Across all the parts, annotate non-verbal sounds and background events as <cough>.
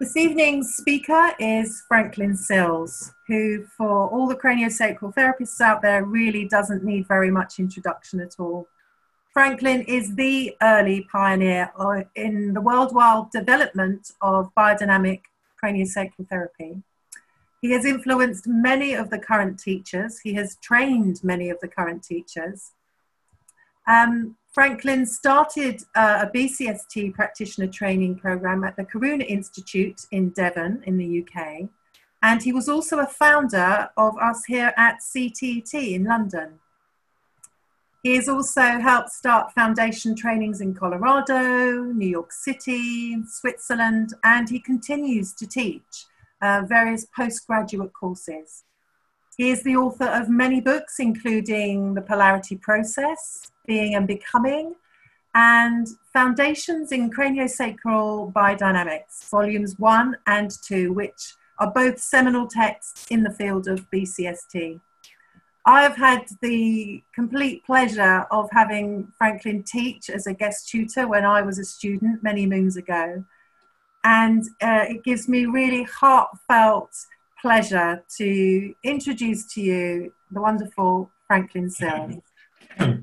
This evening's speaker is Franklyn Sills, who, for all the craniosacral therapists out there, really doesn't need very much introduction at all. Franklyn is the early pioneer in the worldwide development of biodynamic craniosacral therapy. He has influenced many of the current teachers. He has trained many of the current teachers. Um, Franklyn started uh, a BCST practitioner training program at the Karuna Institute in Devon in the UK. And he was also a founder of us here at CTT in London. He has also helped start foundation trainings in Colorado, New York City, Switzerland, and he continues to teach uh, various postgraduate courses. He is the author of many books, including The Polarity Process, Being and Becoming, and Foundations in Craniosacral Biodynamics, volumes one and two, which are both seminal texts in the field of BCST. I have had the complete pleasure of having Franklyn teach as a guest tutor when I was a student many moons ago. And uh, it gives me really heartfelt pleasure to introduce to you the wonderful Franklyn Sills. <clears throat>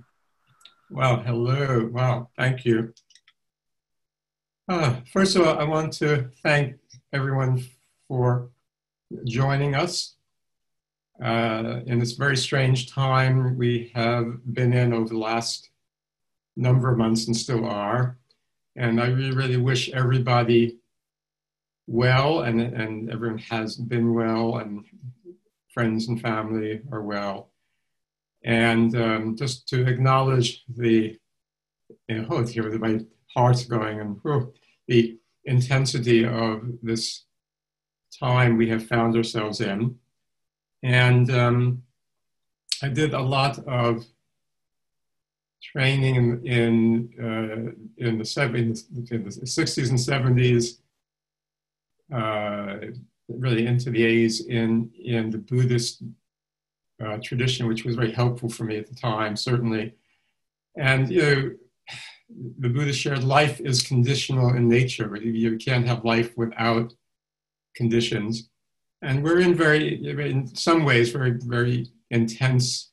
Well, hello. Wow, thank you. Uh, first of all, I want to thank everyone for joining us. Uh, in this very strange time we have been in over the last number of months and still are. And I really, really wish everybody well and, and everyone has been well and friends and family are well. And um, just to acknowledge the, you know, oh, here my heart's going and oh, the intensity of this time we have found ourselves in. And um, I did a lot of training in in, uh, in the 70s, in the 60s and 70s uh, really into the A's in, in the Buddhist uh, tradition, which was very helpful for me at the time, certainly. And, you know, the Buddha shared life is conditional in nature. You can't have life without conditions. And we're in very, in some ways, very, very intense,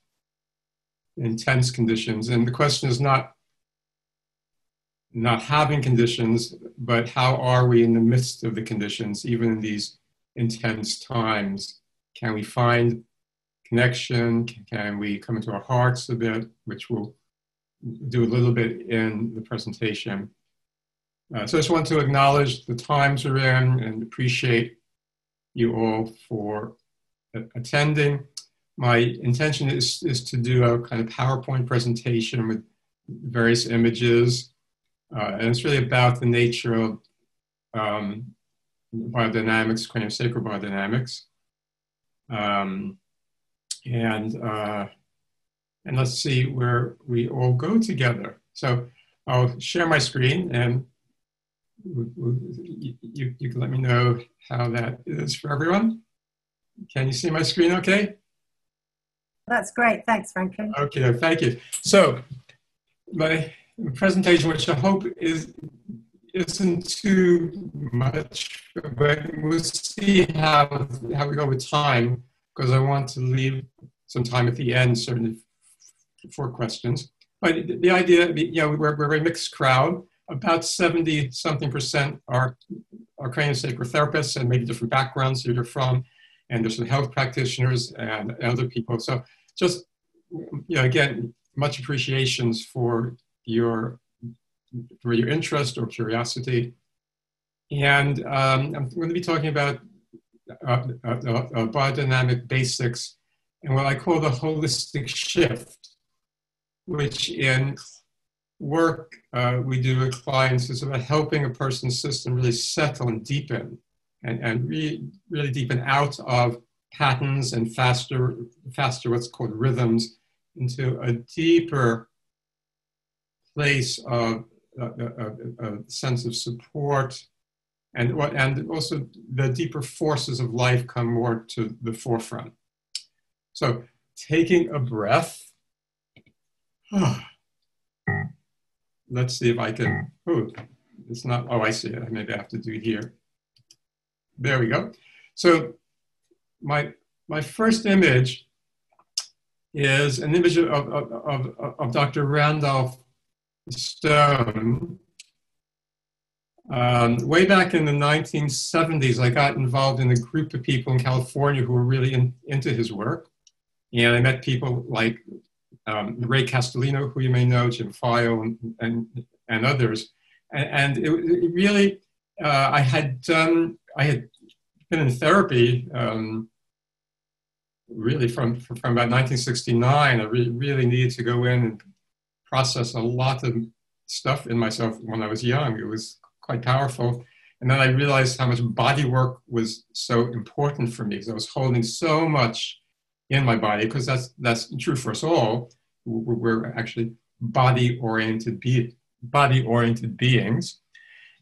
intense conditions. And the question is not not having conditions, but how are we in the midst of the conditions, even in these intense times? Can we find connection? Can we come into our hearts a bit, which we'll do a little bit in the presentation. Uh, so I just want to acknowledge the times we're in and appreciate you all for attending. My intention is, is to do a kind of PowerPoint presentation with various images uh, and it's really about the nature of um, biodynamics, craniosacral biodynamics. Um, and, uh, and let's see where we all go together. So I'll share my screen and you, you, you can let me know how that is for everyone. Can you see my screen okay? That's great. Thanks, Franklyn. Okay, thank you. So my presentation, which I hope is isn't too much, but we'll see how how we go with time because I want to leave some time at the end, certainly for questions. But the idea, you know, we're, we're a mixed crowd. About 70 something percent are, are craniosacral therapists and maybe different backgrounds that you're from. And there's some health practitioners and other people. So just, you know, again, much appreciations for your for your interest or curiosity. And um, I'm going to be talking about uh, uh, uh, biodynamic basics and what I call the holistic shift, which in work uh, we do with clients is about helping a person's system really settle and deepen and, and re, really deepen out of patterns and faster, faster what's called rhythms into a deeper place of a, a, a sense of support and, what and also the deeper forces of life come more to the forefront. So taking a breath. <sighs> Let's see if I can, oh, it's not, oh, I see it. Maybe I have to do it here. there we go. So my, my first image is an image of, of, of, of Dr. Randolph Stone. Um, way back in the 1970s, I got involved in a group of people in California who were really in, into his work. And I met people like um, Ray Castellino, who you may know, Jim File, and, and, and others. And, and it, it, really, uh, I had done, I had been in therapy um, really from, from about 1969. I re- really needed to go in and process a lot of stuff in myself when I was young. It was quite powerful. And then I realized how much body work was so important for me because I was holding so much in my body because that's that's true for us all. We're actually body oriented be body oriented beings.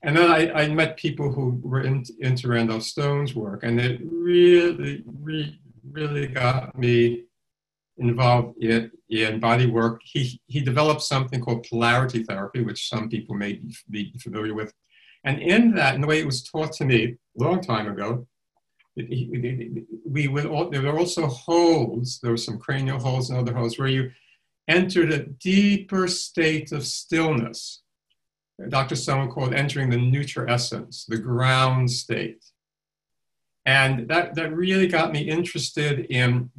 And then I, I met people who were in, into Randolph Stone's work, and it really, really, really got me involved in, in body work. He, he developed something called polarity therapy, which some people may be familiar with. And in that, in the way it was taught to me a long time ago, we would all, there were also holes, there were some cranial holes and other holes where you entered a deeper state of stillness. Dr. Stone called entering the neutral essence, the ground state. And that, that really got me interested in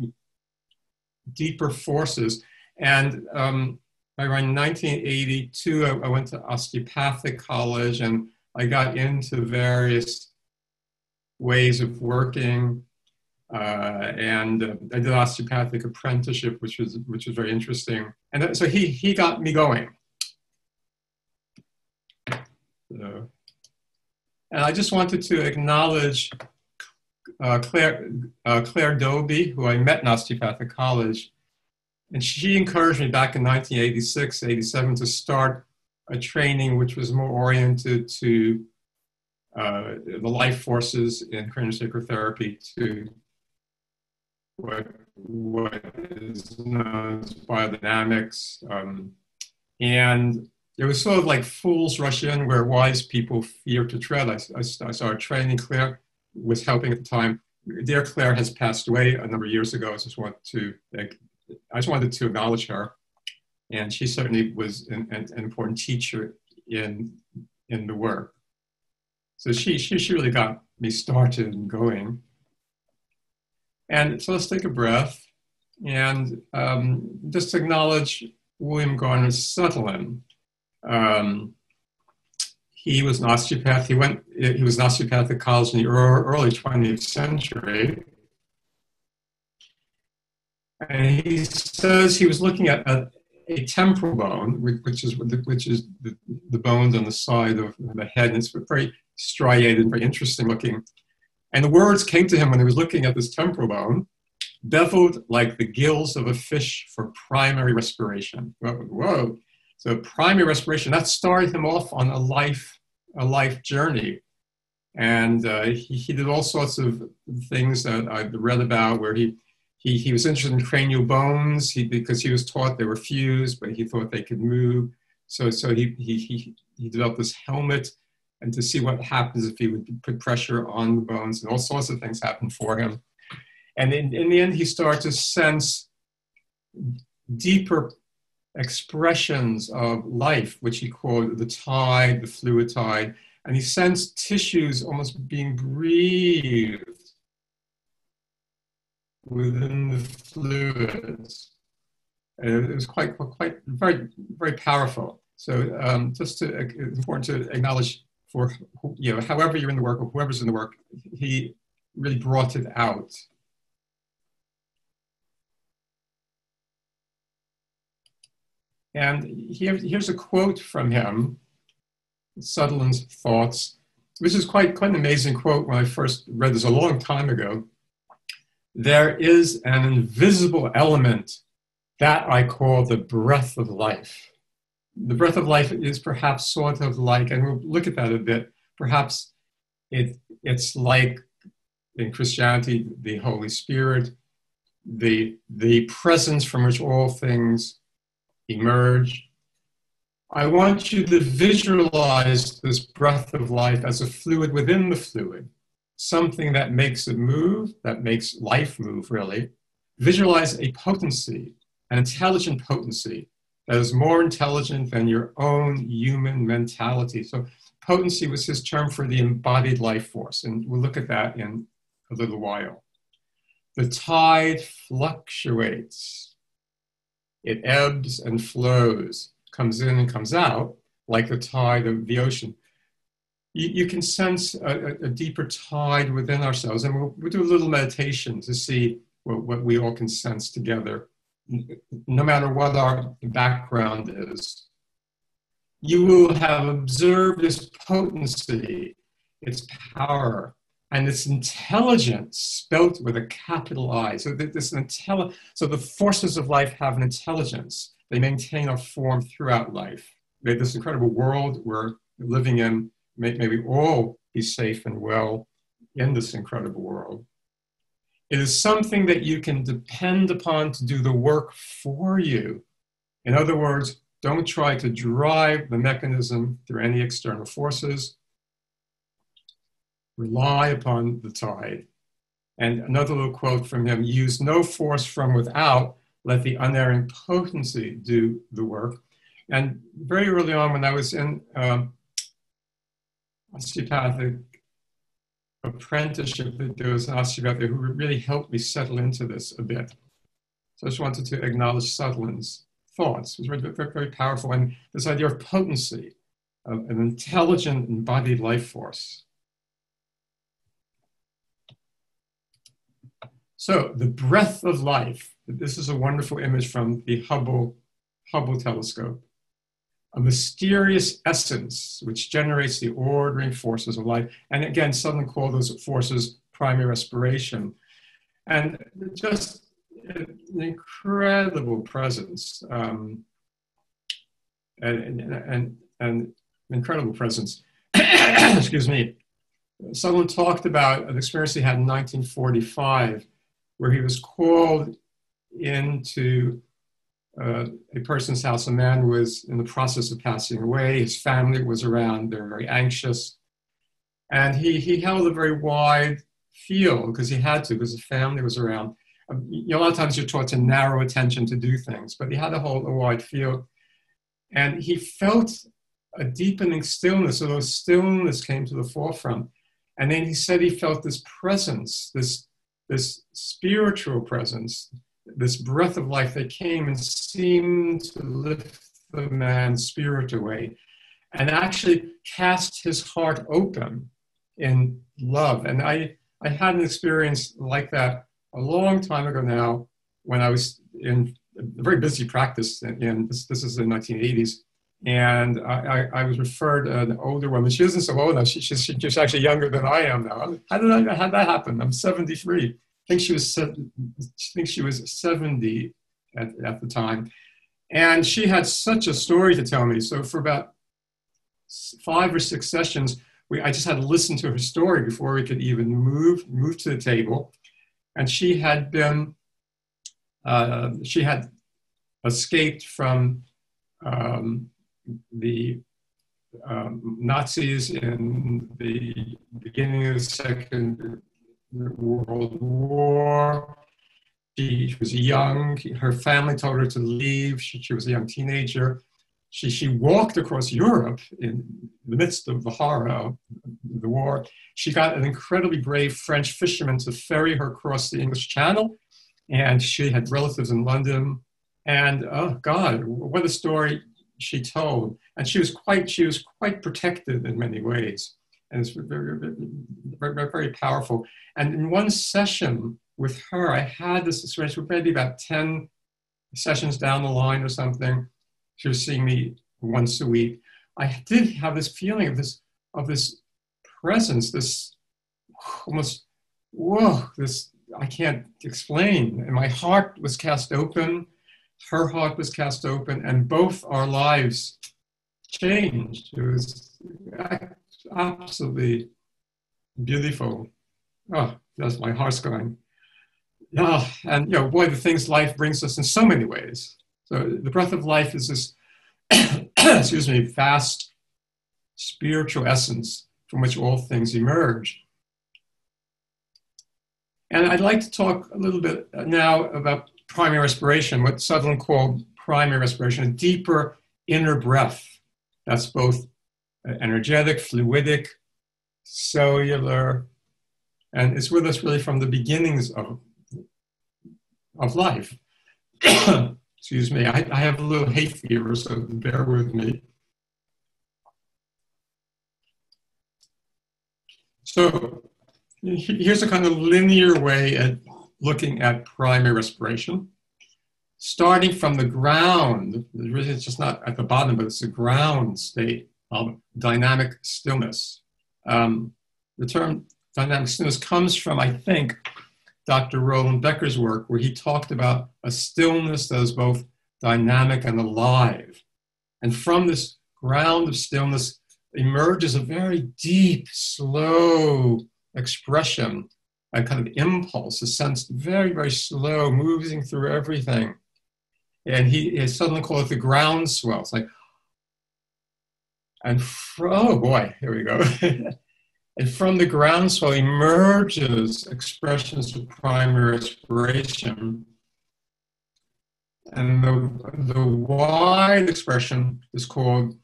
deeper forces. And um, around 1982, I, I went to osteopathic college and I got into various ways of working. Uh, and uh, I did osteopathic apprenticeship, which was which was very interesting. And so he he got me going. So, and I just wanted to acknowledge uh, Claire uh, Claire Doby, who I met in osteopathic college, and she encouraged me back in 1986, 87 to start a training which was more oriented to uh, the life forces in craniosacral therapy to what, what is known as biodynamics. Um, and it was sort of like fools rush in where wise people fear to tread. I, I, I started training. Claire was helping at the time. Dear Claire has passed away a number of years ago. I just want to, I just wanted to acknowledge her. And she certainly was an, an, an important teacher in, in the work. So she, she, she really got me started and going. And so let's take a breath and um, just acknowledge William Garner Sutherland. Um, he was an osteopath. He went. He was an osteopath at college in the early 20th century, and he says he was looking at a, a temporal bone, which is which is the, the bones on the side of the head, and it's very striated, very interesting looking. And the words came to him when he was looking at this temporal bone, beveled like the gills of a fish for primary respiration. Whoa, whoa. So primary respiration, that started him off on a life, a life journey. And uh, he, he did all sorts of things that I read about where he, he, he was interested in cranial bones he, because he was taught they were fused, but he thought they could move. So, so he, he, he, he developed this helmet and to see what happens if he would put pressure on the bones, and all sorts of things happen for him. And in, in the end, he starts to sense deeper expressions of life, which he called the tide, the fluid tide, and he sensed tissues almost being breathed within the fluids. It was quite, quite, very, very powerful. So um, just to, it's important to acknowledge for you know however you're in the work or whoever's in the work he really brought it out and here, here's a quote from him sutherland's thoughts. This is quite quite an amazing quote when i first read this a long time ago. There is an invisible element that i call the breath of life. The breath of life is perhaps sort of like, and we'll look at that a bit, perhaps it, it's like in Christianity, the Holy Spirit, the, the presence from which all things emerge. I want you to visualize this breath of life as a fluid within the fluid. something that makes it move, that makes life move, really. Visualize a potency, an intelligent potency that is more intelligent than your own human mentality. So, potency was his term for the embodied life force, and we'll look at that in a little while. The tide fluctuates, it ebbs and flows, comes in and comes out like the tide of the ocean. You, you can sense a, a, deeper tide within ourselves, and we'll, we'll do a little meditation to see what, what we all can sense together no matter what our background is. You will have observed its potency, its power, and its intelligence spelt with a capital I. So this intelli- so the forces of life have an intelligence. They maintain a form throughout life. This incredible world we're living in, may, may we all be safe and well in this incredible world. It is something that you can depend upon to do the work for you. In other words, don't try to drive the mechanism through any external forces. Rely upon the tide. And another little quote from him use no force from without, let the unerring potency do the work. And very early on, when I was in um, osteopathic apprenticeship there was an osteopath who really helped me settle into this a bit. So I just wanted to acknowledge Sutherland's thoughts. It was very, very, very powerful. And this idea of potency, of an intelligent embodied life force. So the breath of life, this is a wonderful image from the Hubble, Hubble telescope a mysterious essence which generates the ordering forces of life. And again, some call those forces primary respiration. And just an incredible presence um, and, and, and incredible presence. <coughs> Excuse me. Someone talked about an experience he had in 1945 where he was called into uh, a person's house. A man was in the process of passing away. His family was around. They were very anxious. And he, he held a very wide field because he had to, because the family was around. Um, a lot of times you're taught to narrow attention to do things, but he had a whole a wide field. And he felt a deepening stillness, so those stillness came to the forefront. And then he said he felt this presence, this, this spiritual presence this breath of life that came and seemed to lift the man's spirit away and actually cast his heart open in love. And I, I had an experience like that a long time ago now when I was in a very busy practice, and this, this is in the 1980s. And I, I, I, was referred to an older woman. She isn't so old now. She, she's, she's actually younger than I am now. How did I, how that happen? I'm 73. I think she was I think she was 70 at, at the time. And she had such a story to tell me. So for about five or six sessions, we, I just had to listen to her story before we could even move, move to the table. And she had been, uh, she had escaped from um, the um, Nazis in the beginning of the Second World War. She was young. Her family told her to leave. She, she was a young teenager. She, she walked across Europe in the midst of the horror of the war. She got an incredibly brave French fisherman to ferry her across the English Channel. And she had relatives in London. And oh God, what a story she told. And she was quite, she was quite protected in many ways and it's very, very, very, powerful. And in one session with her, I had this experience, maybe about 10 sessions down the line or something. She was seeing me once a week. I did have this feeling of this, of this presence, this almost, whoa, this I can't explain. And my heart was cast open, her heart was cast open, and both our lives changed. It was absolutely beautiful. Oh, that's my heart's going. Yeah, and you know, boy, the things life brings us in so many ways. So the breath of life is this, <coughs> excuse me, vast spiritual essence from which all things emerge. And I'd like to talk a little bit now about primary respiration, what Sutherland called primary respiration, a deeper inner breath. That's both uh, energetic, fluidic, cellular, and it's with us really from the beginnings of, of life. <coughs> Excuse me, I, I have a little hay fever, so bear with me. So here's a kind of linear way at looking at primary respiration. Starting from the ground, it's just not at the bottom, but it's the ground state of dynamic stillness. Um, the term dynamic stillness comes from, I think, Dr. Rollin Becker's work, where he talked about a stillness that is both dynamic and alive. And from this ground of stillness emerges a very deep, slow expression, a kind of impulse, a sense very, very slow, moving through everything. And he, he suddenly called it the groundswell. It's like, and oh boy, here we go. <laughs> and from the groundswell emerges expressions of primary respiration. And the, the wide expression is called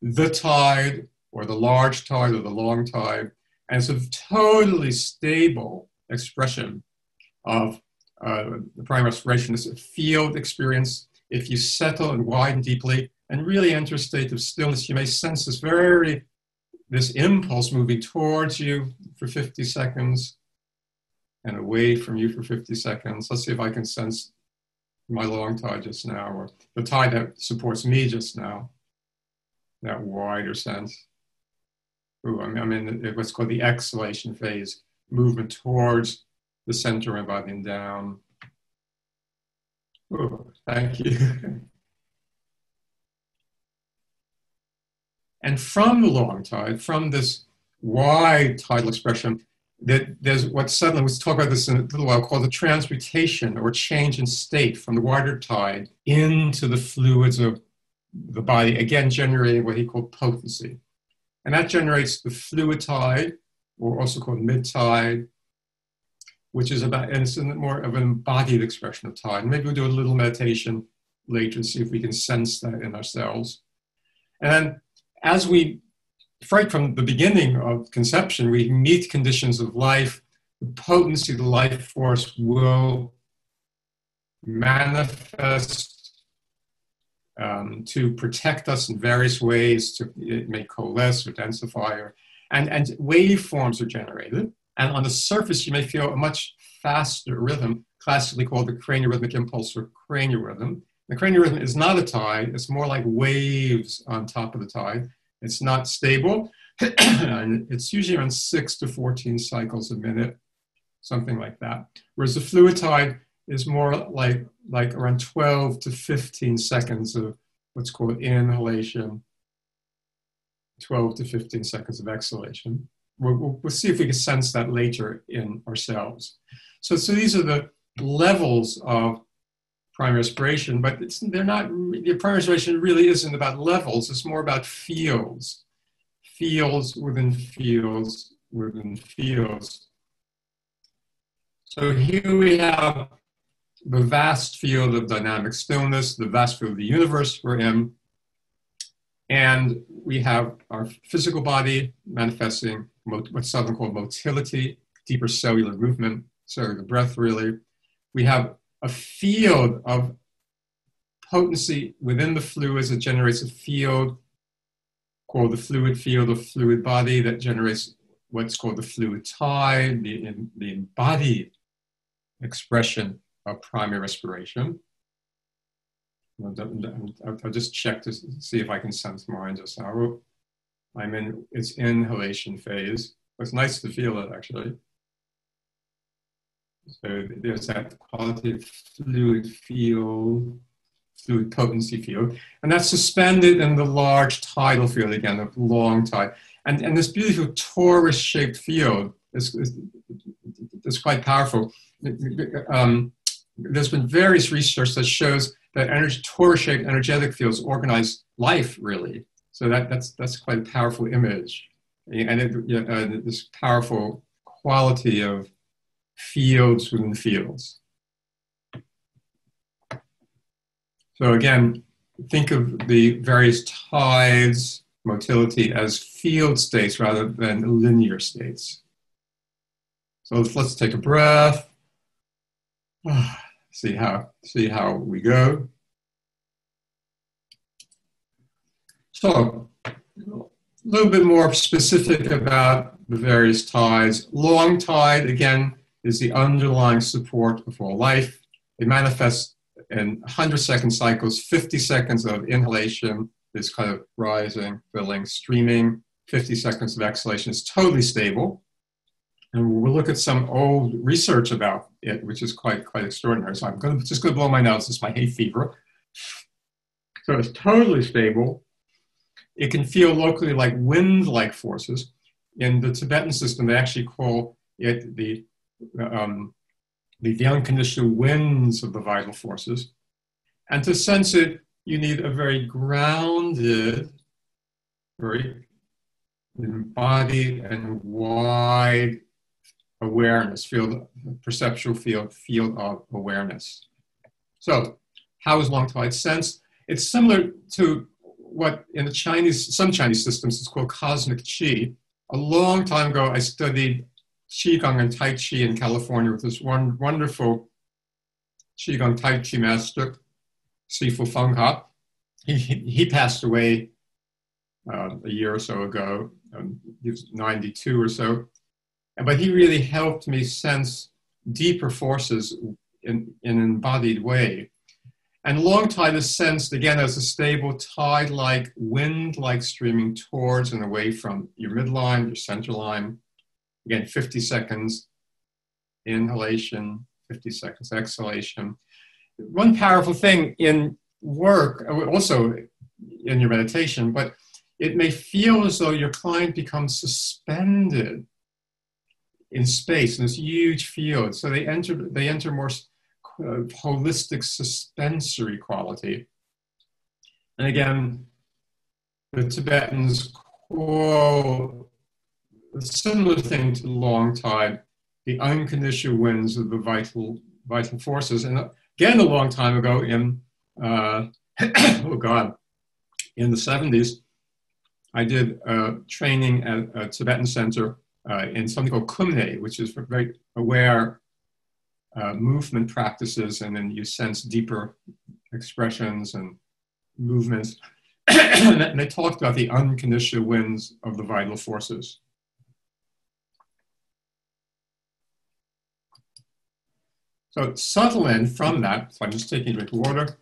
the tide or the large tide or the long tide. And it's a totally stable expression of uh, the primary respiration. is a field experience. If you settle and widen deeply, and really enter a state of stillness, you may sense this very, this impulse moving towards you for 50 seconds and away from you for 50 seconds. Let's see if I can sense my long tide just now, or the tide that supports me just now, that wider sense. Ooh, I'm in what's called the exhalation phase, movement towards the center and body down. Ooh, thank you. <laughs> And from the long tide, from this wide tidal expression, that there's what Sutherland was talking about this in a little while called the transmutation or change in state from the wider tide into the fluids of the body, again generating what he called potency. And that generates the fluid tide, or also called mid tide, which is about, and it's more of an embodied expression of tide. Maybe we'll do a little meditation later and see if we can sense that in ourselves. And as we, right from the beginning of conception, we meet conditions of life, the potency of the life force will manifest um, to protect us in various ways, to it may coalesce or densify, or, and, and waveforms are generated. And on the surface, you may feel a much faster rhythm, classically called the craniorhythmic impulse or craniorhythm. The craniorhythm is not a tide, it's more like waves on top of the tide. It's not stable, <clears throat> and it's usually around 6 to 14 cycles a minute, something like that. Whereas the fluid tide is more like, like around 12 to 15 seconds of what's called inhalation, 12 to 15 seconds of exhalation. We'll, we'll, we'll, see if we can sense that later in ourselves. So, so these are the levels of primary respiration, but they're not, the primary respiration really isn't about levels, it's more about fields, fields within fields within fields. So here we have the vast field of dynamic stillness, the vast field of the universe we're in, and we have our physical body manifesting what's Sutherland called motility, deeper cellular movement, cellular breath, really. We have a field of potency within the fluids that generates a field called the fluid field or fluid body that generates what's called the fluid tide, the, the embodied expression of primary respiration. I'll, just check to see if I can sense mine just now. I'm in its inhalation phase. It's nice to feel it actually. So there's that qualitative fluid field, fluid potency field, and that's suspended in the large tidal field again, the long tide. And, and this beautiful torus shaped field is, is, is quite powerful. Um, there's been various research that shows that energy, torus shaped energetic fields organize life really. So that, that's, that's quite a powerful image. And it, uh, this powerful quality of fields within fields. So again, think of the various tides, motility as field states rather than linear states. So let's, let's take a breath. <sighs> see how see how we go. So a little bit more specific about the various tides. Long tide, again, is the underlying support of all life. It manifests in 100 second cycles, 50 seconds of inhalation is kind of rising, filling, streaming, 50 seconds of exhalation is totally stable. And we'll look at some old research about it, which is quite, quite extraordinary. So I'm going to, just going to blow my nose. It's my hay fever. So it's totally stable. It can feel locally like wind-like forces. In the Tibetan system, they actually call it the um, the, the unconditional winds of the vital forces. And to sense it, you need a very grounded, very embodied and wide awareness, field, perceptual field, field of awareness. So, how is long tide sensed? It's similar to what in the Chinese, some Chinese systems, it's called cosmic chi. A long time ago, I studied Qigong and Tai Chi in California with this one wonderful Qigong Tai Chi master, Sifu Fong Ha. He, he passed away uh, a year or so ago. Um, he was 92 or so. But he really helped me sense deeper forces in, in an embodied way. And long tide is sensed again as a stable tide like wind like streaming towards and away from your midline, your center line, Again, 50 seconds inhalation, 50 seconds exhalation. One powerful thing in work, uh, also in your meditation, but it may feel as though your client becomes suspended in space in this huge field. So they enter, they enter more uh, holistic suspensory quality. And again, the Tibetans call a similar thing to long tide, the unconditional winds of the vital vital forces. And again, a long time ago, in uh, <clears throat> oh god, in the 70s, I did a training at a Tibetan center uh, in something called Kum Nye, which is very aware uh, movement practices, and then you sense deeper expressions and movements. <coughs> and they talked about the unconditional winds of the vital forces. So Sutherland from that, so I'm just taking a drink of water.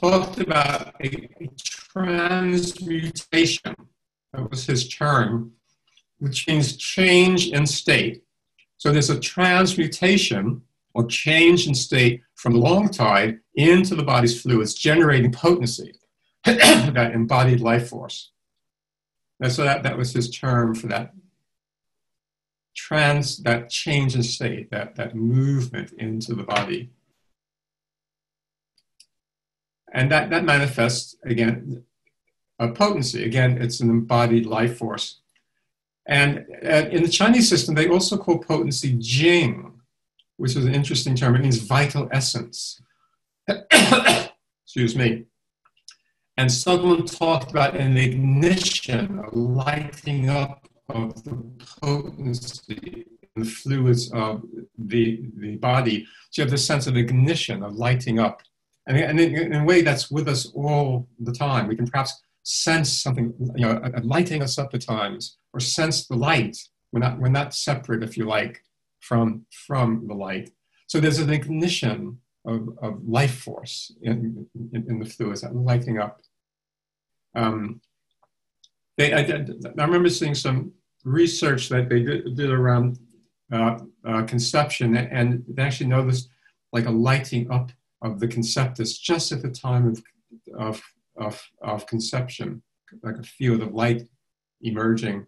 Talked about a, a transmutation, that was his term, which means change in state. So there's a transmutation or change in state from long tide into the body's fluids, generating potency, <clears throat> that embodied life force. And so that, that was his term for that trans, that change in state, that, that movement into the body. And that, that manifests, again, a potency. Again, it's an embodied life force. And uh, in the Chinese system, they also call potency Jing, which is an interesting term. It means vital essence. <coughs> Excuse me. And someone talked about an ignition, a lighting up of the potency in the fluids of the, the body. So you have this sense of ignition, of lighting up. And, and in, in, a way, that's with us all the time. We can perhaps sense something, you know, lighting us up at times, or sense the light. We're not, we're not separate, if you like, from, from the light. So there's an ignition of, of life force in, in, in the fluids, that lighting up. Um, they, I, I, remember seeing some research that they did, did around uh, uh, conception, and they actually noticed like a lighting up of the conceptus just at the time of, of, of, of conception, like a field of light emerging.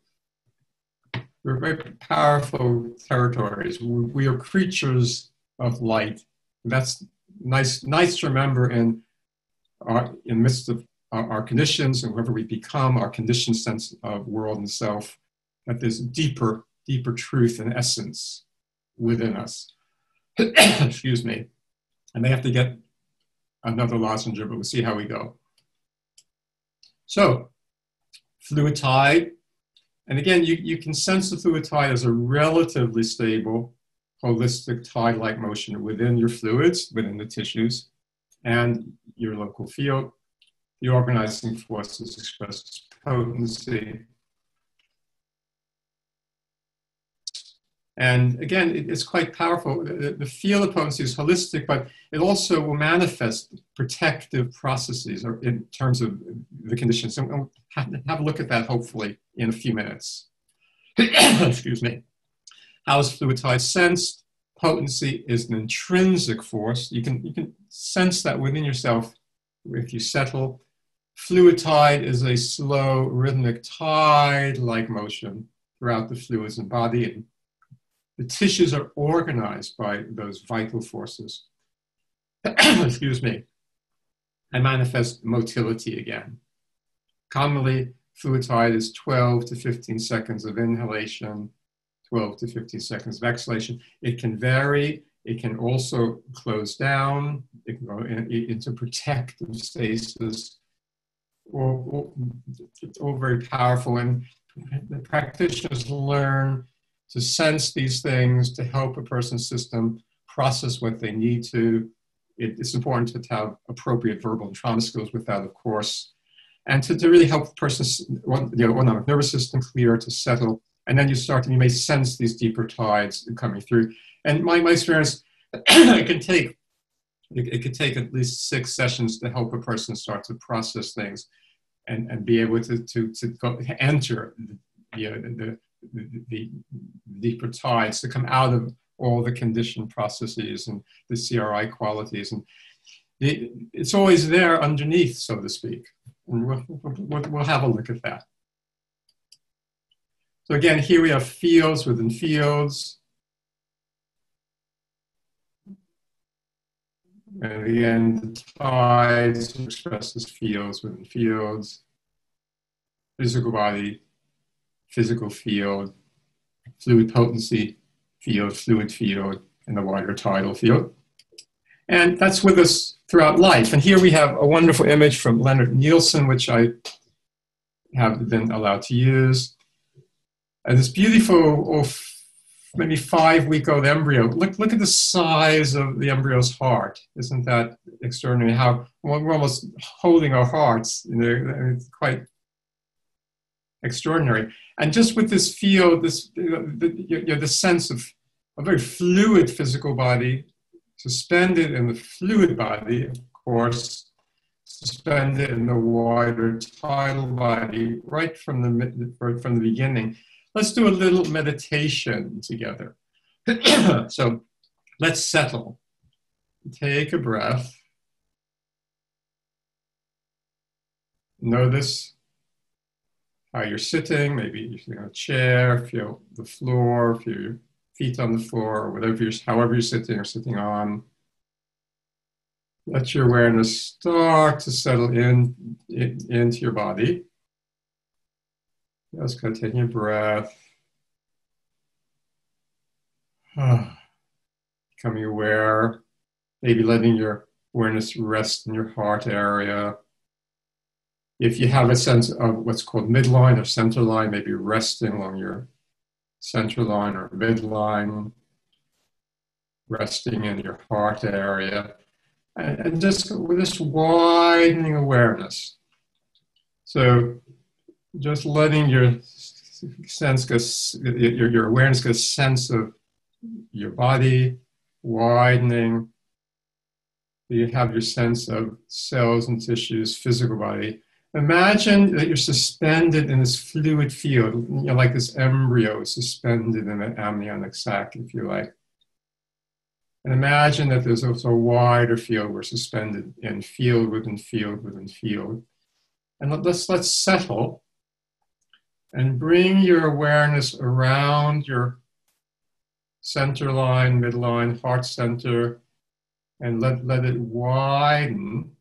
We're very powerful territories. We are creatures of light. That's nice, nice to remember in, our, in midst of our, our conditions and whoever we become, our conditioned sense of world and self, that there's deeper, deeper truth and essence within us. <coughs> Excuse me. I may have to get another lozenge, but we'll see how we go. So, fluid tide. And again, you, you can sense the fluid tide as a relatively stable, holistic tide-like motion within your fluids, within the tissues, and your local field. The organizing forces express potency. And again, it, it's quite powerful. The, the, field of potency is holistic, but it also will manifest protective processes or in terms of the conditions. So we'll have, have a look at that hopefully in a few minutes. <coughs> Excuse me. How is fluid tide sensed? Potency is an intrinsic force. You can, you can sense that within yourself if you settle. Fluid tide is a slow, rhythmic tide like motion throughout the fluids and body. And the tissues are organized by those vital forces. <clears throat> Excuse me. I manifest motility again. Commonly, fluid tide is 12 to 15 seconds of inhalation, 12 to 15 seconds of exhalation. It can vary. It can also close down. It can go in, into protective stasis. All, all very powerful. And the practitioners learn to sense these things, to help a person's system process what they need to. It, it's important to have appropriate verbal and trauma skills with that, of course, and to, to really help the person's you know, autonomic nervous system clear, to settle. And then you start, and you may sense these deeper tides coming through. And my, my experience, <clears throat> it can take it, it could take at least six sessions to help a person start to process things and, and be able to, to, to enter you know, the, the, deeper tides to come out of all the conditioned processes and the CRI qualities. And it, it's always there underneath, so to speak. And we'll, we'll, we'll have a look at that. So again, here we have fields within fields. And again, the tides expresses fields within fields. Physical body, physical field, fluid potency field, fluid field, and the wider tidal field. And that's with us throughout life. And here we have a wonderful image from Lennart Nilsson, which I have been allowed to use. And this beautiful, oh, maybe five week old embryo. Look, look at the size of the embryo's heart. Isn't that extraordinary? How we're almost holding our hearts. You know, it's quite extraordinary. And just with this feel, this you know, the, you know, the sense of a very fluid physical body, suspended in the fluid body, of course, suspended in the wider tidal body, right from the right from the beginning. Let's do a little meditation together. <clears throat> so let's settle. Take a breath. Notice how you're sitting. Maybe you're on a chair, feel the floor, feel your feet on the floor, or whatever you're, however you're sitting or sitting on. Let your awareness start to settle in, in into your body. Just kind of taking a breath. <sighs> Becoming aware, maybe letting your awareness rest in your heart area if you have a sense of what's called midline or center line, maybe resting along your center line or midline, resting in your heart area, and, and just with this widening awareness. So just letting your sense go, your, your awareness get a sense of your body widening. You have your sense of cells and tissues, physical body Imagine that you're suspended in this fluid field, you know, like this embryo suspended in an amniotic sac, if you like. And imagine that there's also a wider field we're suspended in, field within field within field. And let's, let's settle and bring your awareness around your center line, midline, heart center, and let, let it widen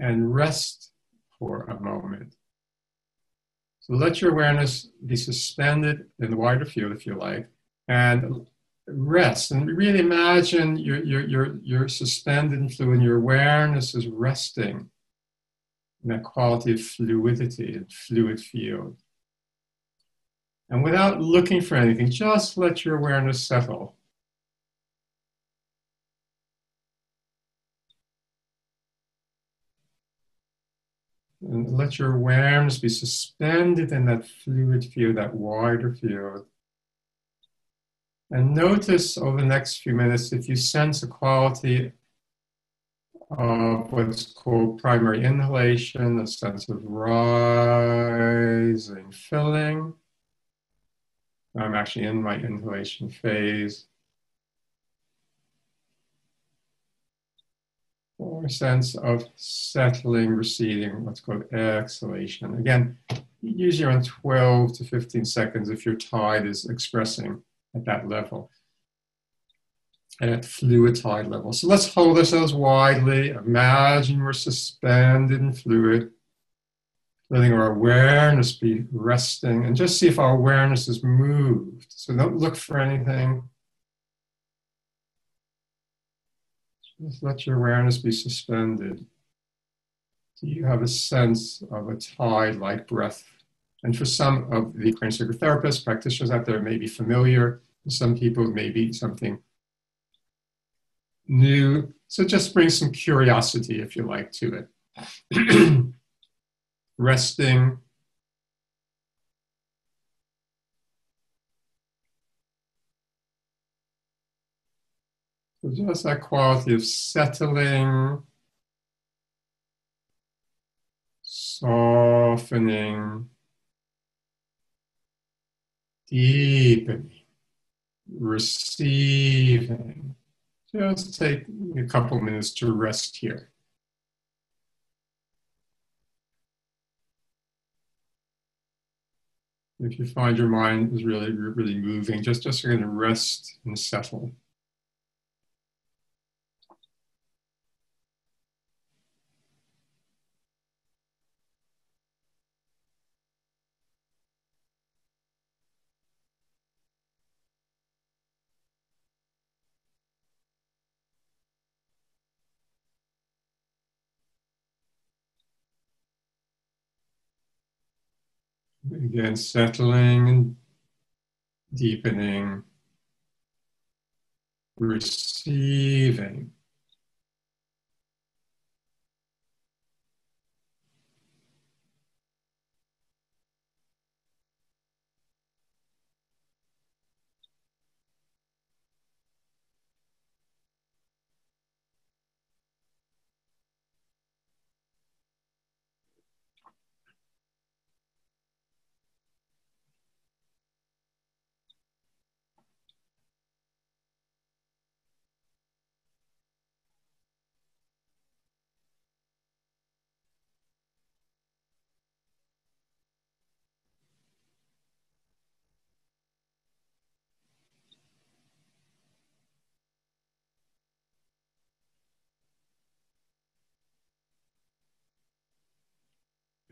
and rest for a moment. So let your awareness be suspended in the wider field, if you like, and rest. And really imagine you're, you're, you're, you're suspended in fluid, your awareness is resting in that quality of fluidity and fluid field. And without looking for anything, just let your awareness settle. And let your awareness be suspended in that fluid field, that wider field. And notice over the next few minutes if you sense a quality of what's called primary inhalation, a sense of rising, filling. I'm actually in my inhalation phase. Or a sense of settling, receding, what's called exhalation. Again, usually around 12 to 15 seconds if your tide is expressing at that level, and at fluid tide level. So let's hold ourselves widely. Imagine we're suspended in fluid, letting our awareness be resting, and just see if our awareness is moved. So don't look for anything. Just let your awareness be suspended. Do you have a sense of a tide like breath? And for some of the craniosacral therapists, practitioners out there, may be familiar. For some people, it may be something new. So just bring some curiosity, if you like, to it. <clears throat> Resting So just that quality of settling, softening, deepening, receiving. Just take a couple minutes to rest here. If you find your mind is really, really moving, just, just going to rest and settle. Again, settling and deepening, receiving.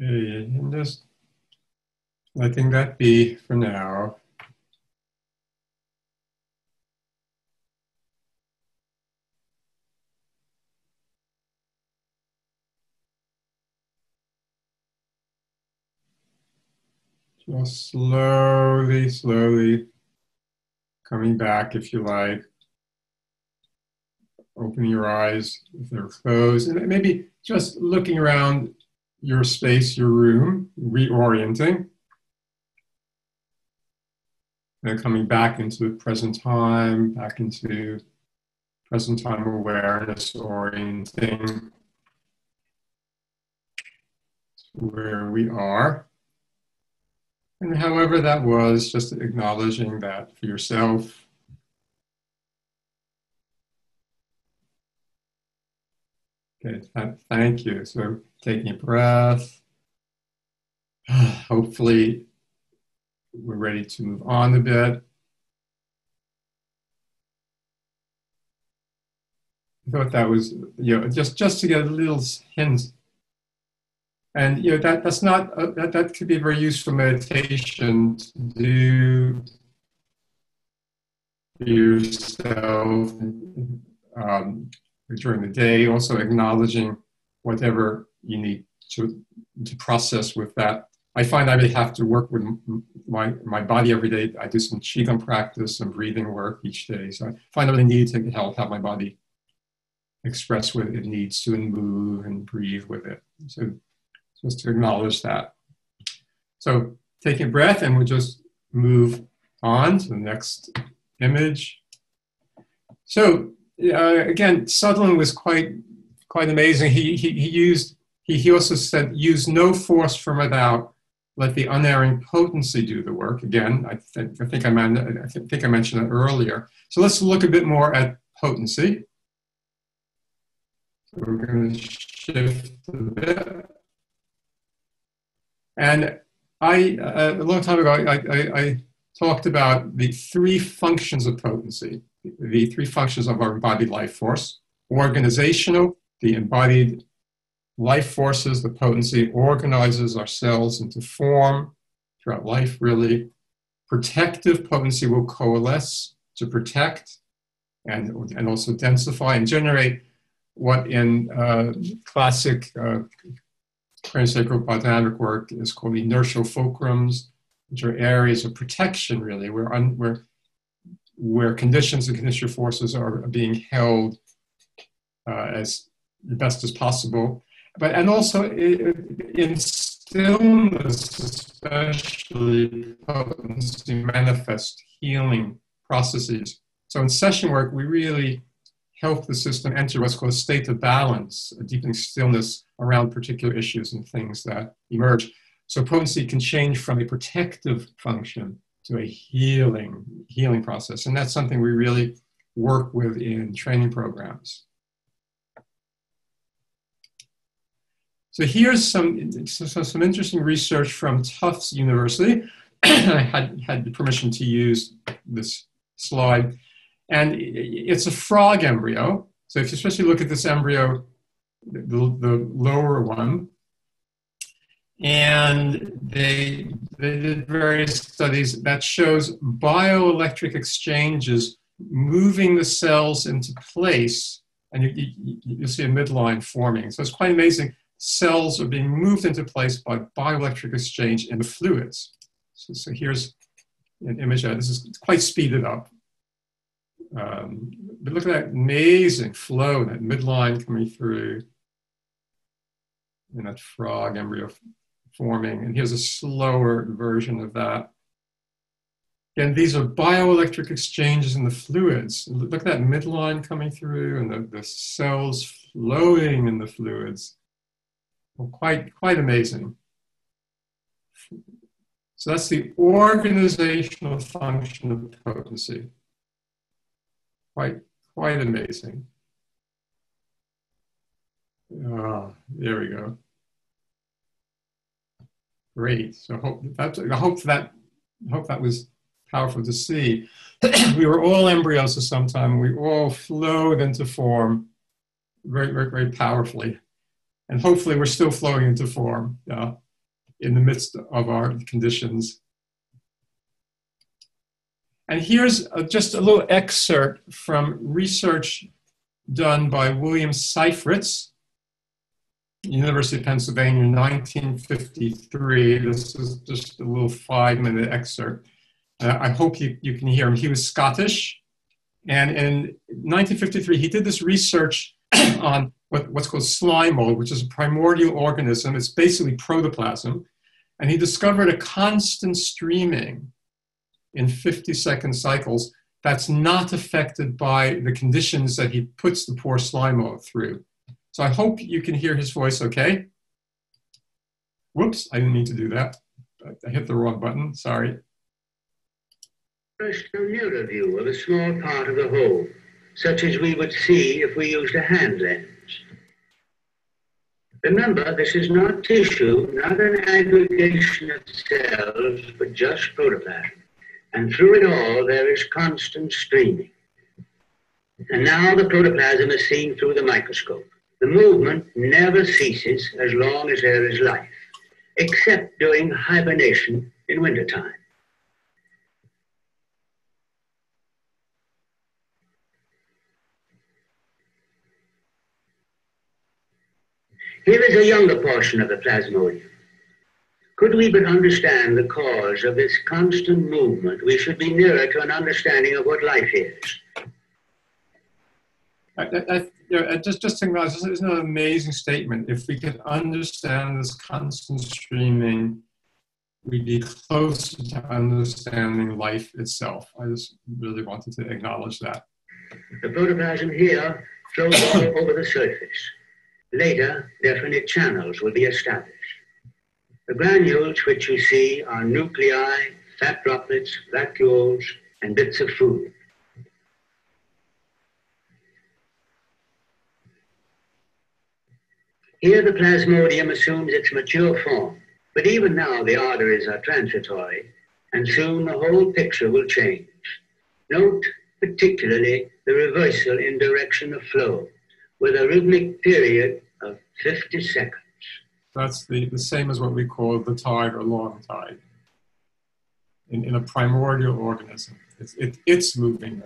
And just letting that be for now. Just slowly, slowly coming back, if you like. Opening your eyes if they're closed, and maybe just looking around your space, your room, reorienting. And coming back into the present time, back into present time awareness, orienting where we are. And however that was, just acknowledging that for yourself. Okay, thank you. So taking a breath. <sighs> Hopefully, we're ready to move on a bit. I thought that was, you know, just, just to get a little hint And you know that that's not uh, that that could be very useful meditation to do yourself um, during the day. Also acknowledging whatever you need to to process with that. I find I have to work with my my body every day. I do some qigong practice, some breathing work each day. So I find I really need to help have my body express what it needs to and move and breathe with it. So just to acknowledge that. So taking a breath and we'll just move on to the next image. So uh, again, Sutherland was quite quite amazing. He, he, he used he, he also said use no force from without. Let the unerring potency do the work. Again, I, th- I think I, man- I think I mentioned it earlier. So let's look a bit more at potency. So we're going to shift a bit. And I, uh, a long time ago, I, I, I, talked about the three functions of potency, the three functions of our embodied life force organizational, the embodied life forces, the potency organizes our cells into form throughout life, really. Protective potency will coalesce to protect and, and also densify and generate what in uh, classic uh, craniosacral work is called inertial fulcrums, which are areas of protection, really, where, un, where, where conditions and conditional forces are being held uh, as best as possible. But and also in stillness, especially potency manifest healing processes. So in session work, we really help the system enter what's called a state of balance, a deepening stillness around particular issues and things that emerge. So potency can change from a protective function to a healing healing process, and that's something we really work with in training programs. So here's some, so some interesting research from Tufts University. <clears throat> I had, had permission to use this slide. And it's a frog embryo. So if you especially look at this embryo, the, the lower one, and they, they did various studies that shows bioelectric exchanges moving the cells into place, and you, you, you'll see a midline forming. So it's quite amazing. Cells are being moved into place by bioelectric exchange in the fluids. So, so here's an image. of This is quite speeded up. Um, but look at that amazing flow, that midline coming through, and that frog embryo forming. And here's a slower version of that. Again, these are bioelectric exchanges in the fluids. Look at that midline coming through and the, the cells flowing in the fluids. Well, quite, quite amazing. So that's the organizational function of potency quite quite amazing. Ah, there we go. Great. So hope that I hope that hope that was powerful to see. <clears throat> we were all embryos at some time. We all flowed into form very, very, very powerfully. And hopefully we're still flowing into form in the midst of our conditions and here's a, just a little excerpt from research done by William Seifriz, University of Pennsylvania, 1953. This is just a little five minute excerpt. Uh, I hope you, you can hear him. He was Scottish. And in 1953, he did this research <clears throat> on what, what's called slime mold, which is a primordial organism. It's basically protoplasm. And he discovered a constant streaming in 50 second cycles that's not affected by the conditions that he puts the poor slimo through. So I hope you can hear his voice okay. Whoops, I didn't mean to do that. I hit the wrong button, sorry. First, a nearer view of a small part of the whole, such as we would see if we used a hand lens. Remember, this is not tissue, not an aggregation of cells, but just protoplasm and through it all there is constant streaming. And now the protoplasm is seen through the microscope. The movement never ceases as long as there is life, except during hibernation in wintertime. Here is a younger portion of the plasmodium. Could we but understand the cause of this constant movement, we should be nearer to an understanding of what life is. I, I, know, just just think about this isn't an amazing statement. If we could understand this constant streaming, we'd be closer to understanding life itself. I just really wanted to acknowledge that. The protoplasm here flows all over the surface. Later, definite channels will be established. The granules which you see are nuclei, fat droplets, vacuoles, and bits of food. Here the plasmodium assumes its mature form, but even now the arteries are transitory, and soon the whole picture will change. Note particularly the reversal in direction of flow with a rhythmic period of 50 seconds. That's the, the same as what we call the tide or long tide. In, in a primordial organism, it's, it, it's moving.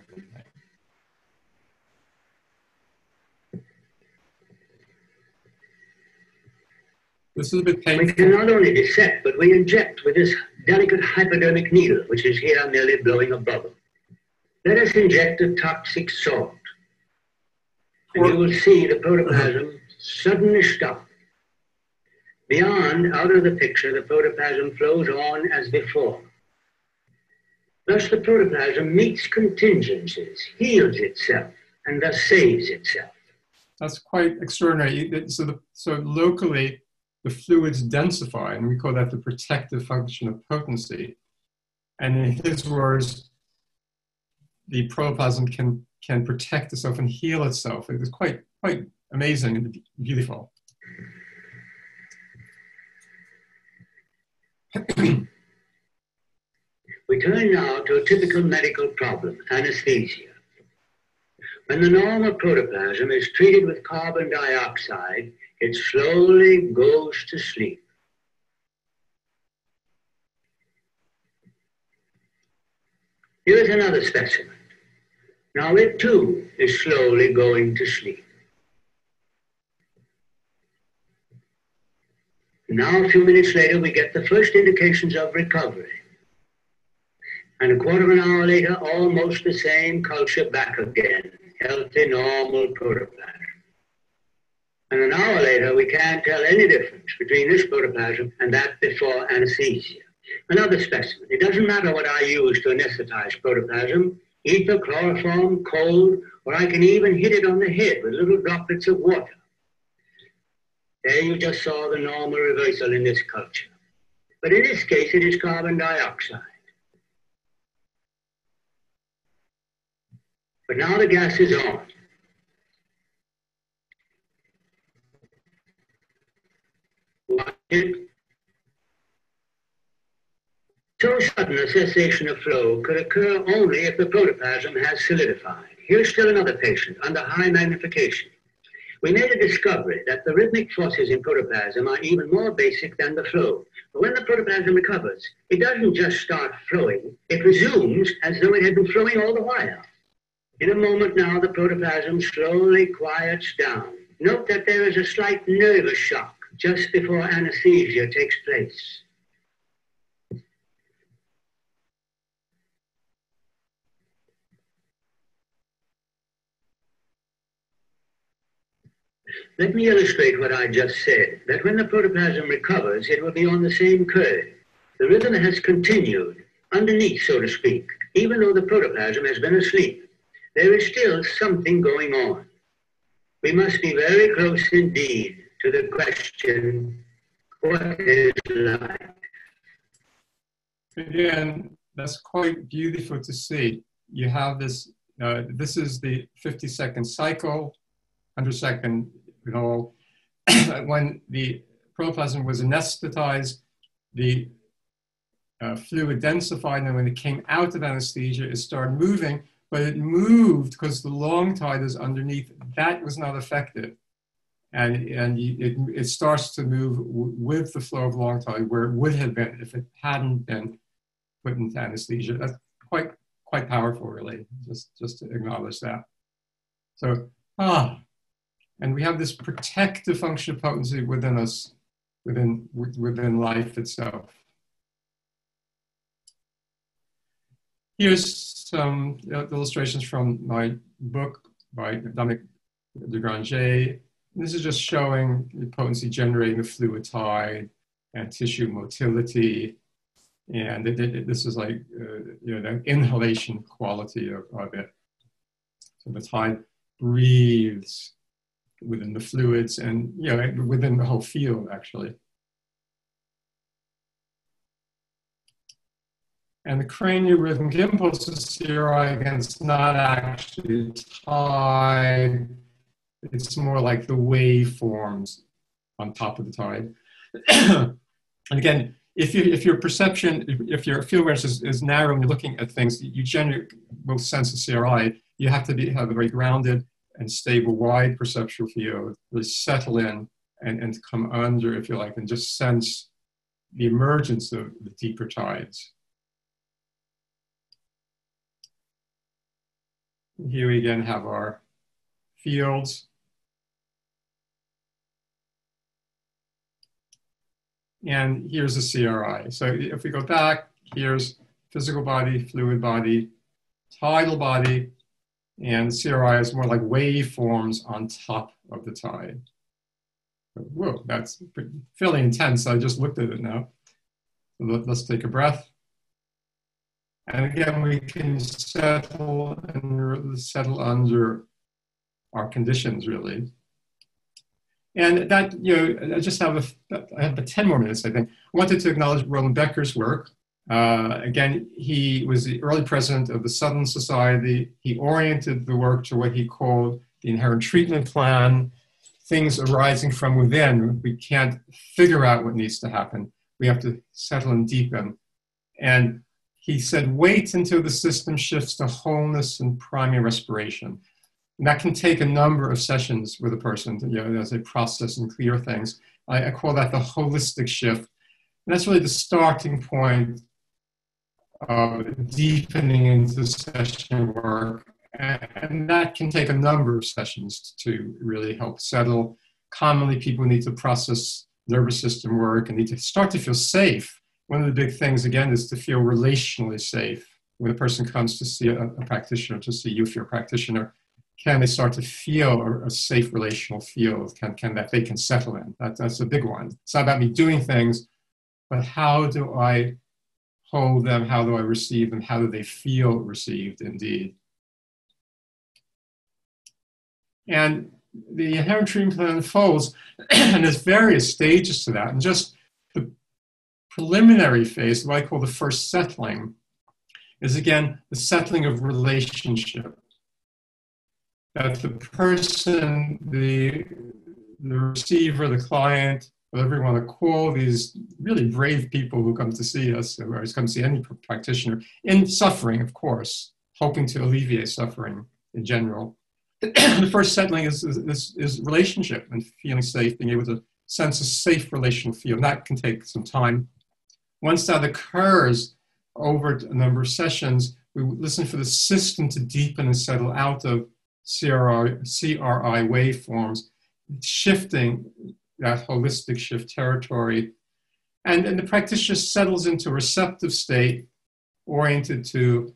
This is a bit painful. We can not only dissect, but we inject with this delicate hypodermic needle, which is here merely blowing a bubble. Let us inject a toxic salt. And you will see the protoplasm suddenly stop. Beyond, out of the picture, the protoplasm flows on as before. Thus, the protoplasm meets contingencies, heals itself, and thus saves itself. That's quite extraordinary. So, the, so locally, the fluids densify, and we call that the protective function of potency. And in his words, the protoplasm can, can protect itself and heal itself. It is quite, quite amazing and beautiful. <clears throat> we turn now to a typical medical problem, anesthesia. When the normal protoplasm is treated with carbon dioxide, it slowly goes to sleep. Here's another specimen. Now it too is slowly going to sleep. Now, a few minutes later, we get the first indications of recovery. And a quarter of an hour later, almost the same culture back again, healthy, normal protoplasm. And an hour later, we can't tell any difference between this protoplasm and that before anesthesia. Another specimen. It doesn't matter what I use to anesthetize protoplasm, ether, chloroform, cold, or I can even hit it on the head with little droplets of water. There you just saw the normal reversal in this culture. But in this case, it is carbon dioxide. But now the gas is on. It. So sudden a cessation of flow could occur only if the protoplasm has solidified. Here's still another patient under high magnification we made a discovery that the rhythmic forces in protoplasm are even more basic than the flow. But when the protoplasm recovers, it doesn't just start flowing, it resumes as though it had been flowing all the while. In a moment now, the protoplasm slowly quiets down. Note that there is a slight nervous shock just before anesthesia takes place. Let me illustrate what I just said, that when the protoplasm recovers, it will be on the same curve. The rhythm has continued, underneath, so to speak, even though the protoplasm has been asleep. There is still something going on. We must be very close indeed to the question, what is life? Again, that's quite beautiful to see. You have this, uh, this is the 50 second cycle, 100 second you know, <coughs> when the protoplasm was anesthetized, the uh, fluid densified, and when it came out of anesthesia, it started moving, but it moved because the long tide is underneath. That was not effective. And and it, it starts to move w- with the flow of long tide where it would have been if it hadn't been put into anesthesia. That's quite quite powerful, really. Just just to acknowledge that. So ah, and we have this protective function of potency within us, within within life itself. Here's some illustrations from my book by Dominic de Granger this is just showing the potency generating the fluid tide and tissue motility. And it, it, this is like, uh, you know, the inhalation quality of, of it. So the tide breathes within the fluids and, you know, within the whole field, actually. And the craniorhythmic impulses here are against not actually tide it's more like the waveforms on top of the tide. <clears throat> and again, if, you, if your perception, if, if your field awareness is, is narrow and you're looking at things, you generally will sense a CRI. You have to be, have a very grounded and stable, wide perceptual field, really settle in and, and come under, if you like, and just sense the emergence of the deeper tides. Here we again have our fields. And here's a CRI. So if we go back, here's physical body, fluid body, tidal body, and CRI is more like waveforms on top of the tide. Whoa, that's fairly intense. I just looked at it now. So let's take a breath. And again, we can settle and settle under our conditions, really. And that, you know, I just have, a, I have 10 more minutes, I think. I wanted to acknowledge Rollin Becker's work. Uh, again, he was the early president of the Sutherland Society. He oriented the work to what he called the inherent treatment plan, things arising from within. We can't figure out what needs to happen. We have to settle and deepen. And he said, wait until the system shifts to wholeness and primary respiration. And that can take a number of sessions with a person to, you know, as they process and clear things. I, I call that the holistic shift. And that's really the starting point of deepening into session work. And that can take a number of sessions to really help settle. Commonly, people need to process nervous system work and need to start to feel safe. One of the big things, again, is to feel relationally safe. When a person comes to see a, a practitioner, to see you, if you're a practitioner, can they start to feel a, a, safe relational field can, can that they can settle in? That, that's a big one. It's not about me doing things but how do i hold them? How do i receive them? How do they feel received indeed? And the inherent treatment unfolds <clears throat> and there's various stages to that. And just the preliminary phase what i call the first settling is again the settling of relationship that the person, the, the receiver, the client, whatever you want to call these really brave people who come to see us, or come to see any practitioner, in suffering, of course, hoping to alleviate suffering in general. <clears throat> the first settling is, is, is, relationship and feeling safe, being able to sense a safe relational feel. And that can take some time. Once that occurs over a number of sessions, we listen for the system to deepen and settle out of CRI, CRI waveforms, shifting that holistic shift territory. And, and the practitioner settles into a receptive state oriented to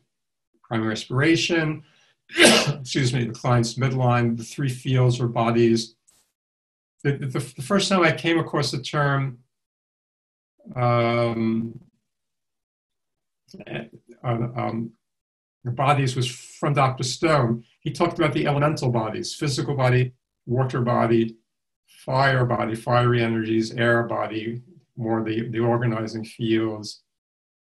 primary respiration, <coughs> excuse me, the client's midline, the three fields or bodies. The, the, the first time I came across the term um, uh, um, bodies was from Dr. Stone he talked about the elemental bodies physical body, water body, fire body, fiery energies, air body, more the, the organizing fields,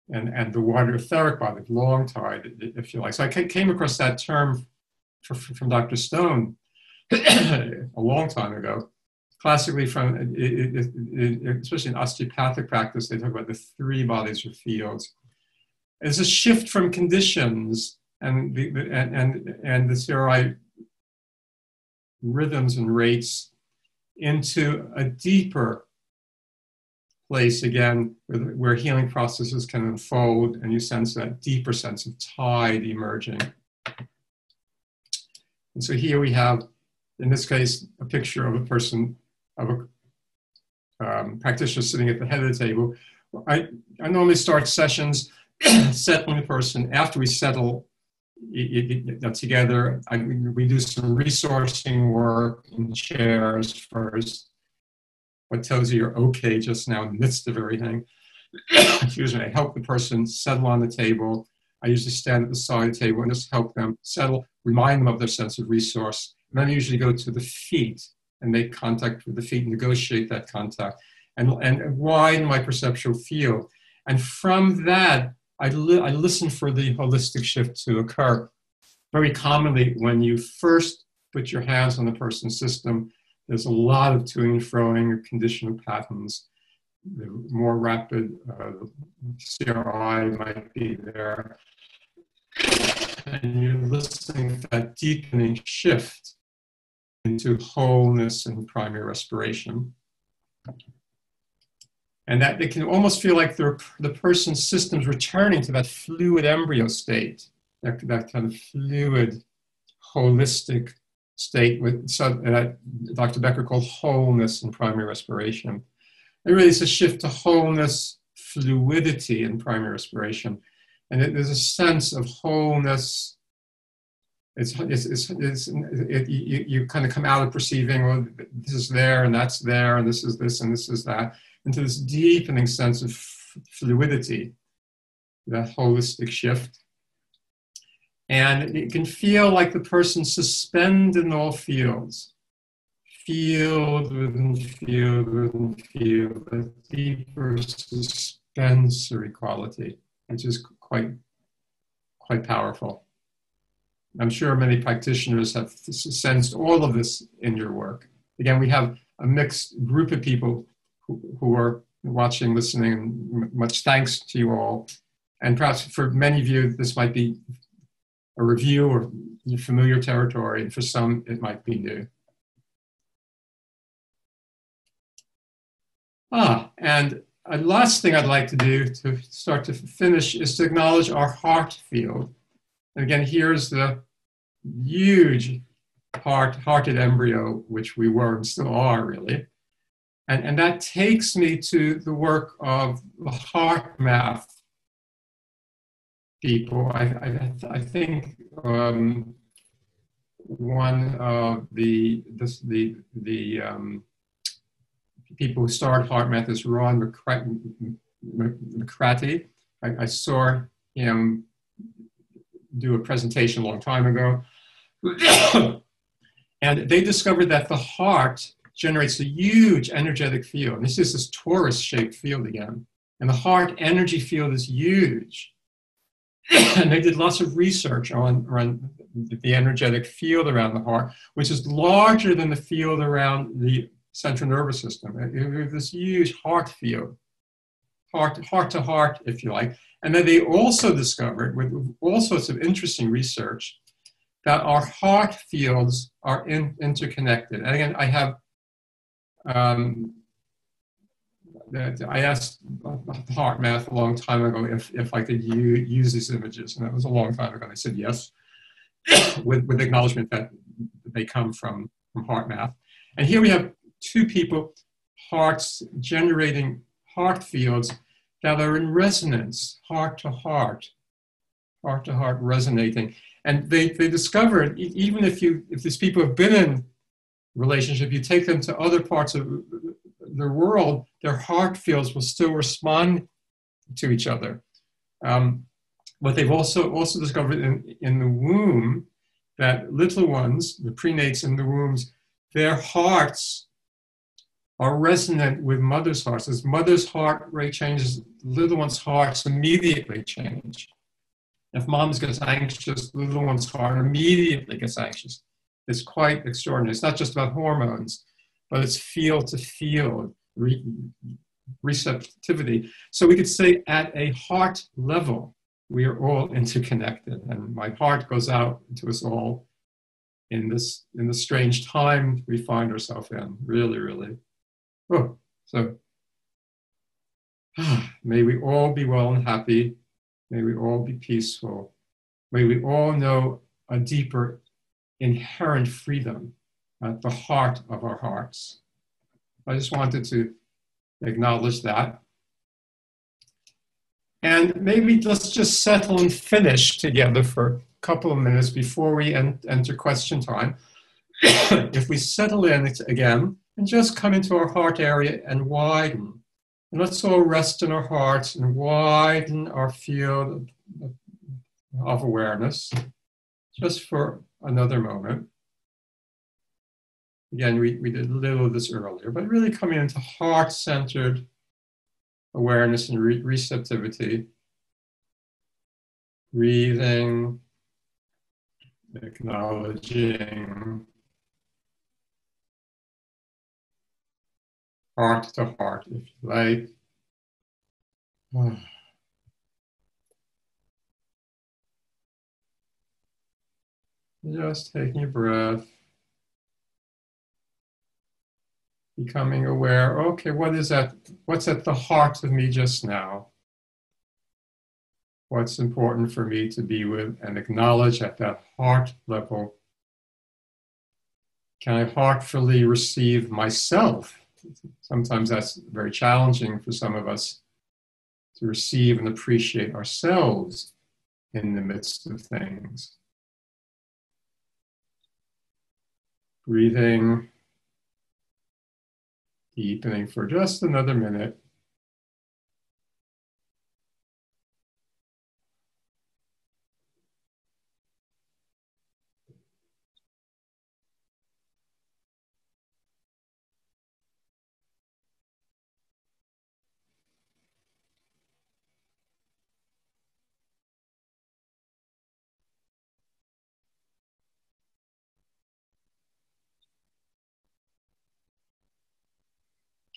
and, and the water etheric body, long tide, if you like. So I came across that term for, from Dr. Stone <clears throat> a long time ago. Classically, from especially in osteopathic practice, they talk about the three bodies or fields. It's a shift from conditions and the, and, and, and the CRI rhythms and rates into a deeper place again where, where healing processes can unfold and you sense that deeper sense of tide emerging. And so here we have, in this case, a picture of a person, of a um, practitioner sitting at the head of the table. I, I normally start sessions <clears throat> settling the person after we settle together. I, we do some resourcing work in chairs first. What tells you you're okay just now in the midst of everything. <coughs> Excuse me. I help the person settle on the table. I usually stand at the side of the table and just help them settle, remind them of their sense of resource. And then I usually go to the feet and make contact with the feet, negotiate that contact, and, and widen my perceptual field. And from that, I, li- I listen for the holistic shift to occur. Very commonly, when you first put your hands on the person's system, there's a lot of to and froing conditional patterns. The more rapid uh, CRI might be there. And you're listening to that deepening shift into wholeness and primary respiration and that they can almost feel like the, the person's system's returning to that fluid embryo state, that, that kind of fluid, holistic state with so, uh, that Dr. Becker called wholeness in primary respiration. It really is a shift to wholeness, fluidity in primary respiration. And it, there's a sense of wholeness. It's, it's, it's, it's it, you, you kind of come out of perceiving, well, this is there and that's there, and this is this and this is that into this deepening sense of fluidity, that holistic shift. And it can feel like the person suspended in all fields, field within field within field, a deeper suspensory quality, which is quite, quite powerful. I'm sure many practitioners have sensed all of this in your work. Again, we have a mixed group of people who, are watching, listening. Much thanks to you all. And perhaps for many of you, this might be a review or familiar territory. And for some, it might be new. Ah, and a last thing I'd like to do to start to finish is to acknowledge our heart field. And again, here's the huge heart, hearted embryo, which we were and still are really. And, and that takes me to the work of the HeartMath people. I, I, I think um, one of the, the, the, the um, people who started HeartMath is Rollin McCraty. I, I saw him do a presentation a long time ago. <coughs> and they discovered that the heart generates a huge energetic field. And This is this torus shaped field again. And the heart energy field is huge. <clears throat> and they did lots of research on, on the energetic field around the heart, which is larger than the field around the central nervous system. It, it, this huge heart field, heart, heart to heart, if you like. And then they also discovered, with all sorts of interesting research, that our heart fields are in, interconnected. And again, I have um, I asked HeartMath a long time ago if, if I could use these images, and that was a long time ago. They said yes, <coughs> with, with acknowledgement that they come from, from HeartMath. And here we have two people, hearts generating heart fields that are in resonance, heart to heart, heart to heart resonating. And they, they discovered, even if you if these people have been in relationship, you take them to other parts of the world, their heart fields will still respond to each other. Um, but they've also also discovered in, in the womb that little ones, the prenates in the wombs, their hearts are resonant with mother's hearts. As mother's heart rate changes, little one's hearts immediately change. If mom gets anxious, little one's heart immediately gets anxious is quite extraordinary. It's not just about hormones, but it's field to field re- receptivity. So we could say at a heart level, we are all <laughs> interconnected, and my heart goes out to us all in this in the strange time we find ourselves in. Really, really. Oh, so ah, may we all be well and happy. May we all be peaceful. May we all know a deeper inherent freedom at the heart of our hearts. I just wanted to acknowledge that. And maybe let's just settle and finish together for a couple of minutes before we en- enter question time. <coughs> if we settle in again and just come into our heart area and widen. And let's all rest in our hearts and widen our field of awareness just for another moment. Again, we, we did a little of this earlier, but really coming into heart centered awareness and re- receptivity. Breathing, acknowledging heart to heart, if you like. <sighs> Just taking a breath. becoming aware. Okay what is that what's at the heart of me just now? What's important for me to be with and acknowledge at that heart level? Can i heartfully receive myself? Sometimes that's very challenging for some of us to receive and appreciate ourselves in the midst of things breathing deepening for just another minute.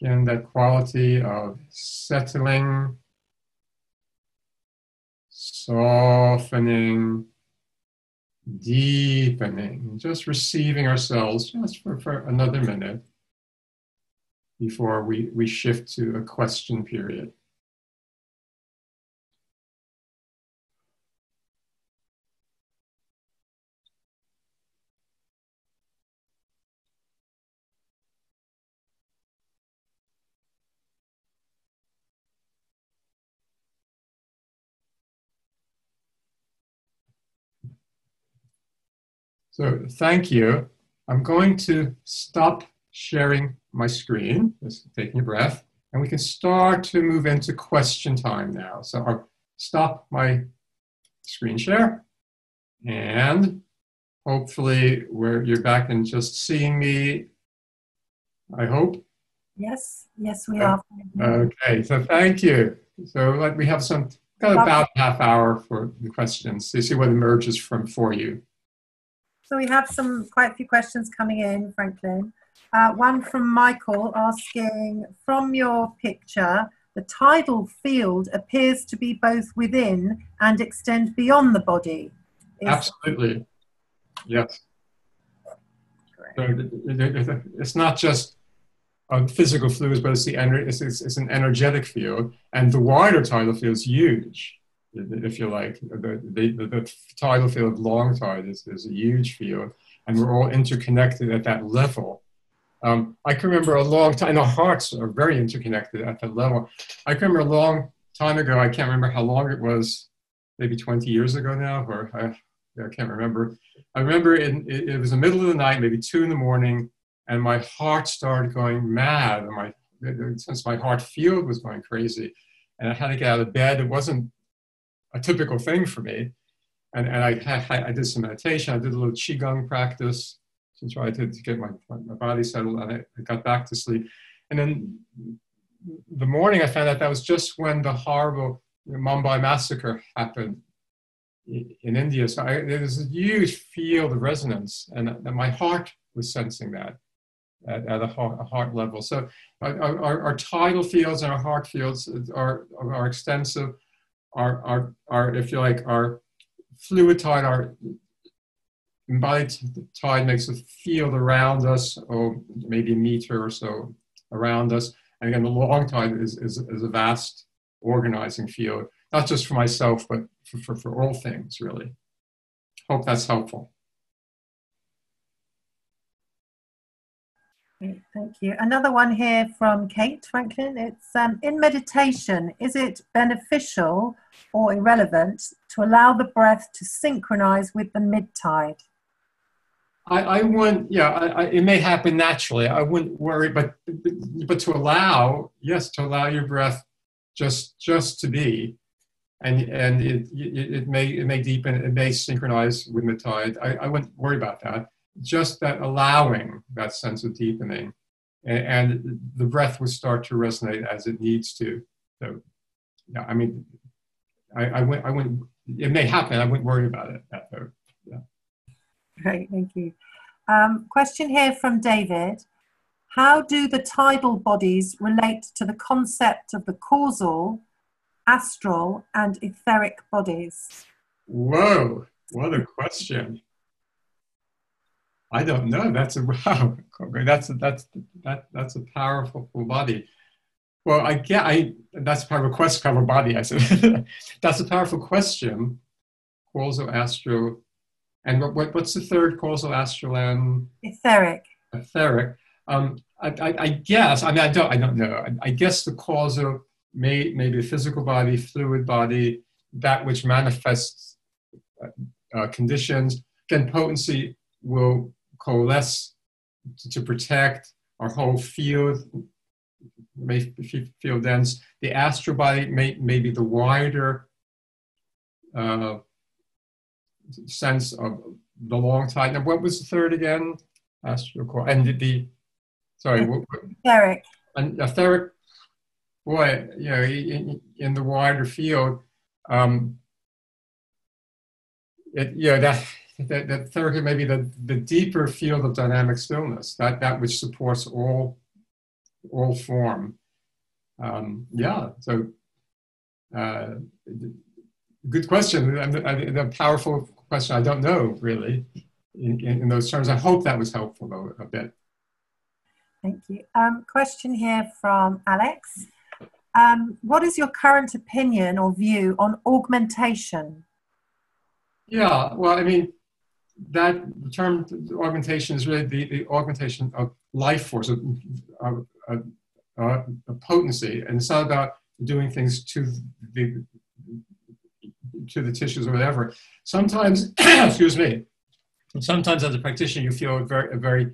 Again, that quality of settling, softening, deepening, just receiving ourselves just for, for another minute before we, we shift to a question period. So thank you. I'm going to stop sharing my screen, just taking a breath, and we can start to move into question time now. So I'll stop my screen share, and hopefully where you're back and just seeing me, I hope. Yes, yes, we uh, are. Okay, so thank you. So like we have some, got about half hour for the questions to see what emerges from for you. So we have some quite a few questions coming in, Franklyn. Uh, one from Michael asking, from your picture, the tidal field appears to be both within and extend beyond the body. Is Absolutely, yes. So it's not just a physical fluids, but it's, the, it's, it's, it's an energetic field, and the wider tidal field is huge if you like. The, the, the tidal field, long tide, is, is a huge field, and we're all interconnected at that level. Um, I can remember a long time, and our hearts are very interconnected at that level. I can remember a long time ago, I can't remember how long it was, maybe 20 years ago now, or I, I can't remember. I remember it, it, it was the middle of the night, maybe two in the morning, and my heart started going mad. And my, since my heart field was going crazy, and I had to get out of bed. It wasn't a typical thing for me. And, and <laughs> I, I, did some meditation, I did a little Qigong practice to try to, to get my, my body settled, and I, I got back to sleep. And then the morning I found out that was just when the horrible Mumbai massacre happened in India. So I, there was a huge field of resonance, and, and my heart was sensing that at, at a, heart, a, heart, level. So uh, our, our, our, tidal fields and our heart fields are, are extensive our, our, our if you like, our fluid tide, our embodied tide makes a field around us, or maybe a meter or so around us. And again, the long tide is, is, is a vast organizing field, not just for myself, but for, for, for all things, really. Hope that's helpful. Great, thank you. Another one here from Kate Franklin. It's um, in meditation, is it beneficial or irrelevant to allow the breath to synchronize with the mid tide? I, I wouldn't, yeah, I, I, it may happen naturally. I wouldn't worry, but but to allow, yes, to allow your breath just just to be, and and it it, it may it may deepen, it may synchronize with the tide. I, I wouldn't worry about that. Just that allowing that sense of deepening, and, and the breath would start to resonate as it needs to. So, yeah, I mean, I, I wouldn't, I wouldn't. It may happen. I wouldn't worry about it. That though. Great, thank you. Um, question here from David. How do the tidal bodies relate to the concept of the causal, astral, and etheric bodies? Whoa, what a question. I don't know. That's a <laughs> wow. That's a, that's that that's a powerful body. Well, I get I that's a powerful question. Cover body. I said <laughs> that's a powerful question. Causal, astral, and what, what, what's the third causal astral and Etheric. Etheric. Um, I, I, I, guess, I mean, I don't, I don't know. I, I guess the causal may, may be a physical body, fluid body, that which manifests uh, uh, conditions. Again, potency will coalesce to, to, protect our whole field, may feel dense. The astral body may, may be the wider uh, sense of the long tide. Now, what was the third again? Astral and the, the sorry, etheric. And etheric, boy, you know, in, in the wider field, um, it, you know, that that, that third maybe the, the deeper field of dynamic stillness, that that which supports all all form. Um, yeah, so uh, good question. A powerful question. I don't know really in, in, in, those terms. I hope that was helpful though a bit. Thank you. Um, question here from Alex. Um, what is your current opinion or view on augmentation? Yeah, well, I mean, that term augmentation is really the, the augmentation of life force, of, of, of, uh, potency, and it's not about doing things to the to the tissues or whatever. Sometimes, <clears throat> excuse me, sometimes as a practitioner, you feel a very, a very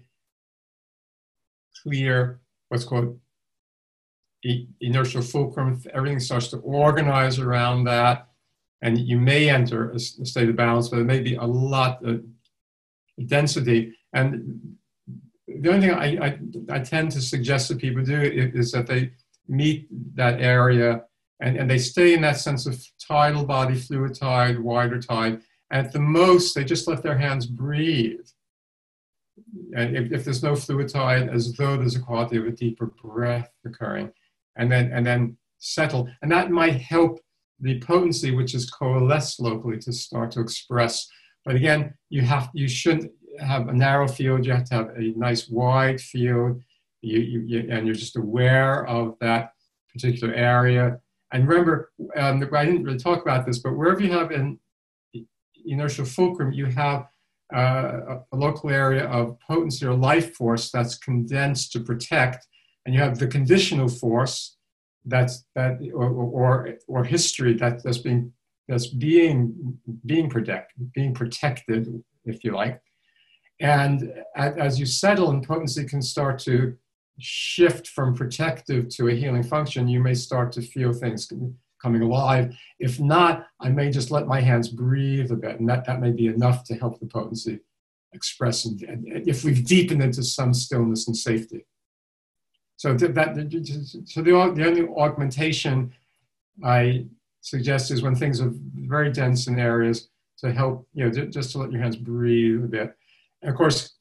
clear, what's called inertial fulcrum. Everything starts to organize around that, and you may enter a, state of balance, but it may be a lot of density. And the only thing I, I, I tend to suggest that people do is that they meet that area and, and they stay in that sense of tidal body, fluid tide, wider tide. At the most, they just let their hands breathe. And if, if there's no fluid tide, as though there's a quality of a deeper breath occurring, and then and then settle. And that might help the potency, which is coalesced locally, to start to express. But again, you have you shouldn't have a narrow field. You have to have a nice wide field. You, you, you and you're just aware of that particular area and remember, um, I didn't really talk about this, but wherever you have an inertial fulcrum, you have uh, a local area of potency or life force that's condensed to protect, and you have the conditional force that's that or or, or history that, that's being that's being being protected, being protected, if you like. And as you settle, and potency can start to shift from protective to a healing function, you may start to feel things coming alive. If not, I may just let my hands breathe a bit, and that, that may be enough to help the potency express. And, and if we've deepened into some stillness and safety. So that, so the, the only augmentation I suggest is when things are very dense in areas to help, you know, just to let your hands breathe a bit. And of course,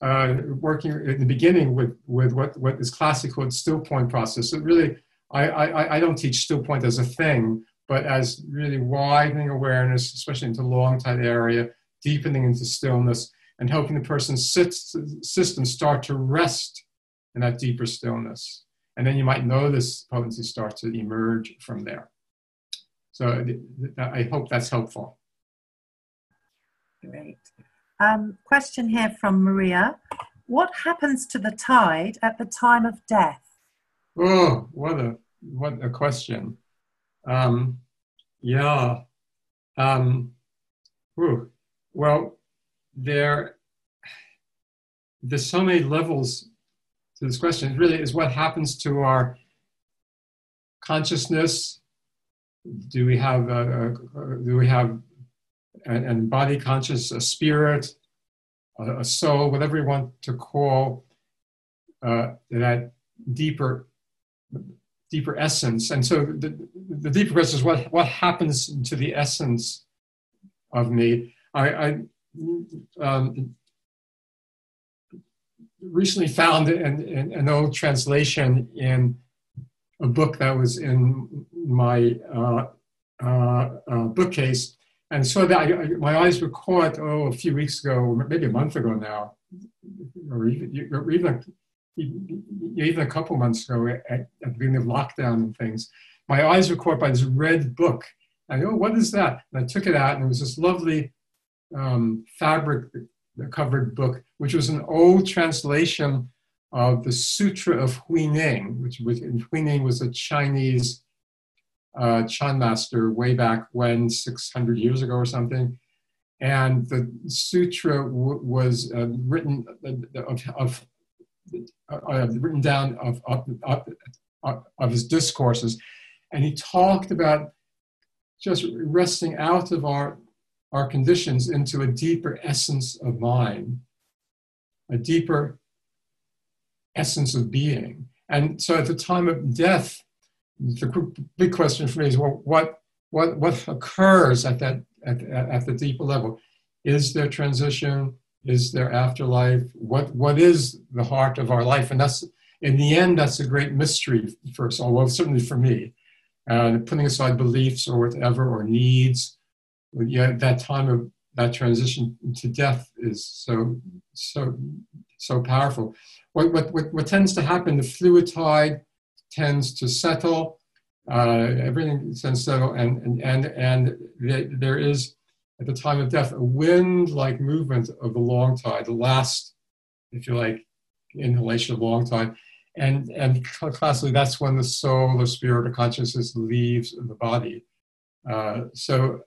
uh, working in the beginning with, with what, what is classically called still point process. So really, I, I, I don't teach still point as a thing, but as really widening awareness, especially into long tide area, deepening into stillness and helping the person's system start to rest in that deeper stillness. And then you might notice potency start to emerge from there. So I hope that's helpful. Great. Um, question here from Maria. What happens to the tide at the time of death? Oh, what a what a question. Um, yeah. Um, whew. Well, there, there's so many levels to this question. It really is what happens to our consciousness. Do we have a, a do we have and body conscious, a spirit, a, a, soul, whatever you want to call uh, that deeper, deeper essence. And so the, the deeper question is what, what happens to the essence of me? I, I um, recently found an, an, an, old translation in a book that was in my uh, uh, uh, bookcase and so that I, my eyes were caught oh a few weeks ago, maybe a month ago now, or even or even even a couple months ago at, at the beginning of lockdown and things. My eyes were caught by this red book. I go, oh, what is that? And I took it out, and it was this lovely um, fabric covered book, which was an old translation of the Sutra of Huineng, which was Huineng was a Chinese uh, Chan master way back when, 600 years ago or something. And the sutra w- was uh, written uh, of, of uh, written down of, of, of, of his discourses. And he talked about just resting out of our, our conditions into a deeper essence of mind, a deeper essence of being. And so at the time of death, the big question for me is well, what what what occurs at that at, at the deeper level? Is there transition? Is there afterlife? What what is the heart of our life? And that's in the end, that's a great mystery for us all. Well, certainly for me, uh, putting aside beliefs or whatever or needs. Yeah, that time of that transition to death is so so so powerful. What what what, what tends to happen? The fluid tide tends to settle. Uh, everything tends to settle, and and and, and there is at the time of death a wind-like movement of the long tide, the last, if you like, inhalation of long tide. And, and classically, that's when the soul, the spirit, or consciousness leaves the body. Uh, so,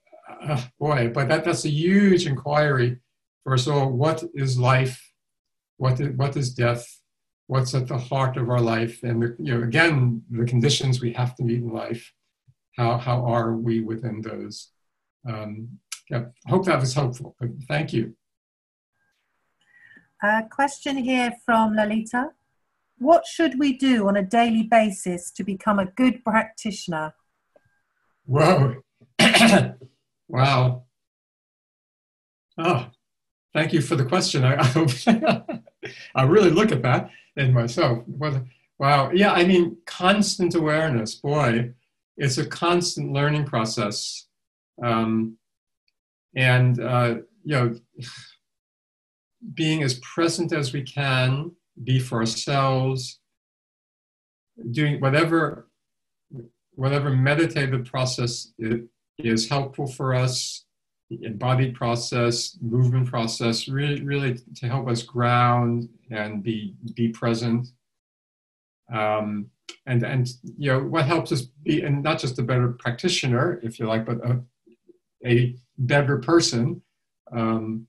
uh, boy, but that, that's a huge inquiry for us all. What is life? What is, what is death? what's at the heart of our life, and the, you know, again, the conditions we have to meet in life. How how are we within those? Um, yeah, I hope that was helpful. Thank you. A question here from Lalita. What should we do on a daily basis to become a good practitioner? Whoa. <coughs> wow. Oh, thank you for the question. I, I, <laughs> I really look at that in myself. Wow. Yeah, I mean, constant awareness, boy, it's a constant learning process. Um, and, uh, you know, <sighs> being as present as we can, be for ourselves, doing whatever whatever meditative process is helpful for us, embodied process, movement process, really, really to help us ground and be be present. Um, and and you know what helps us be and not just a better practitioner, if you like, but a, a better person. Um,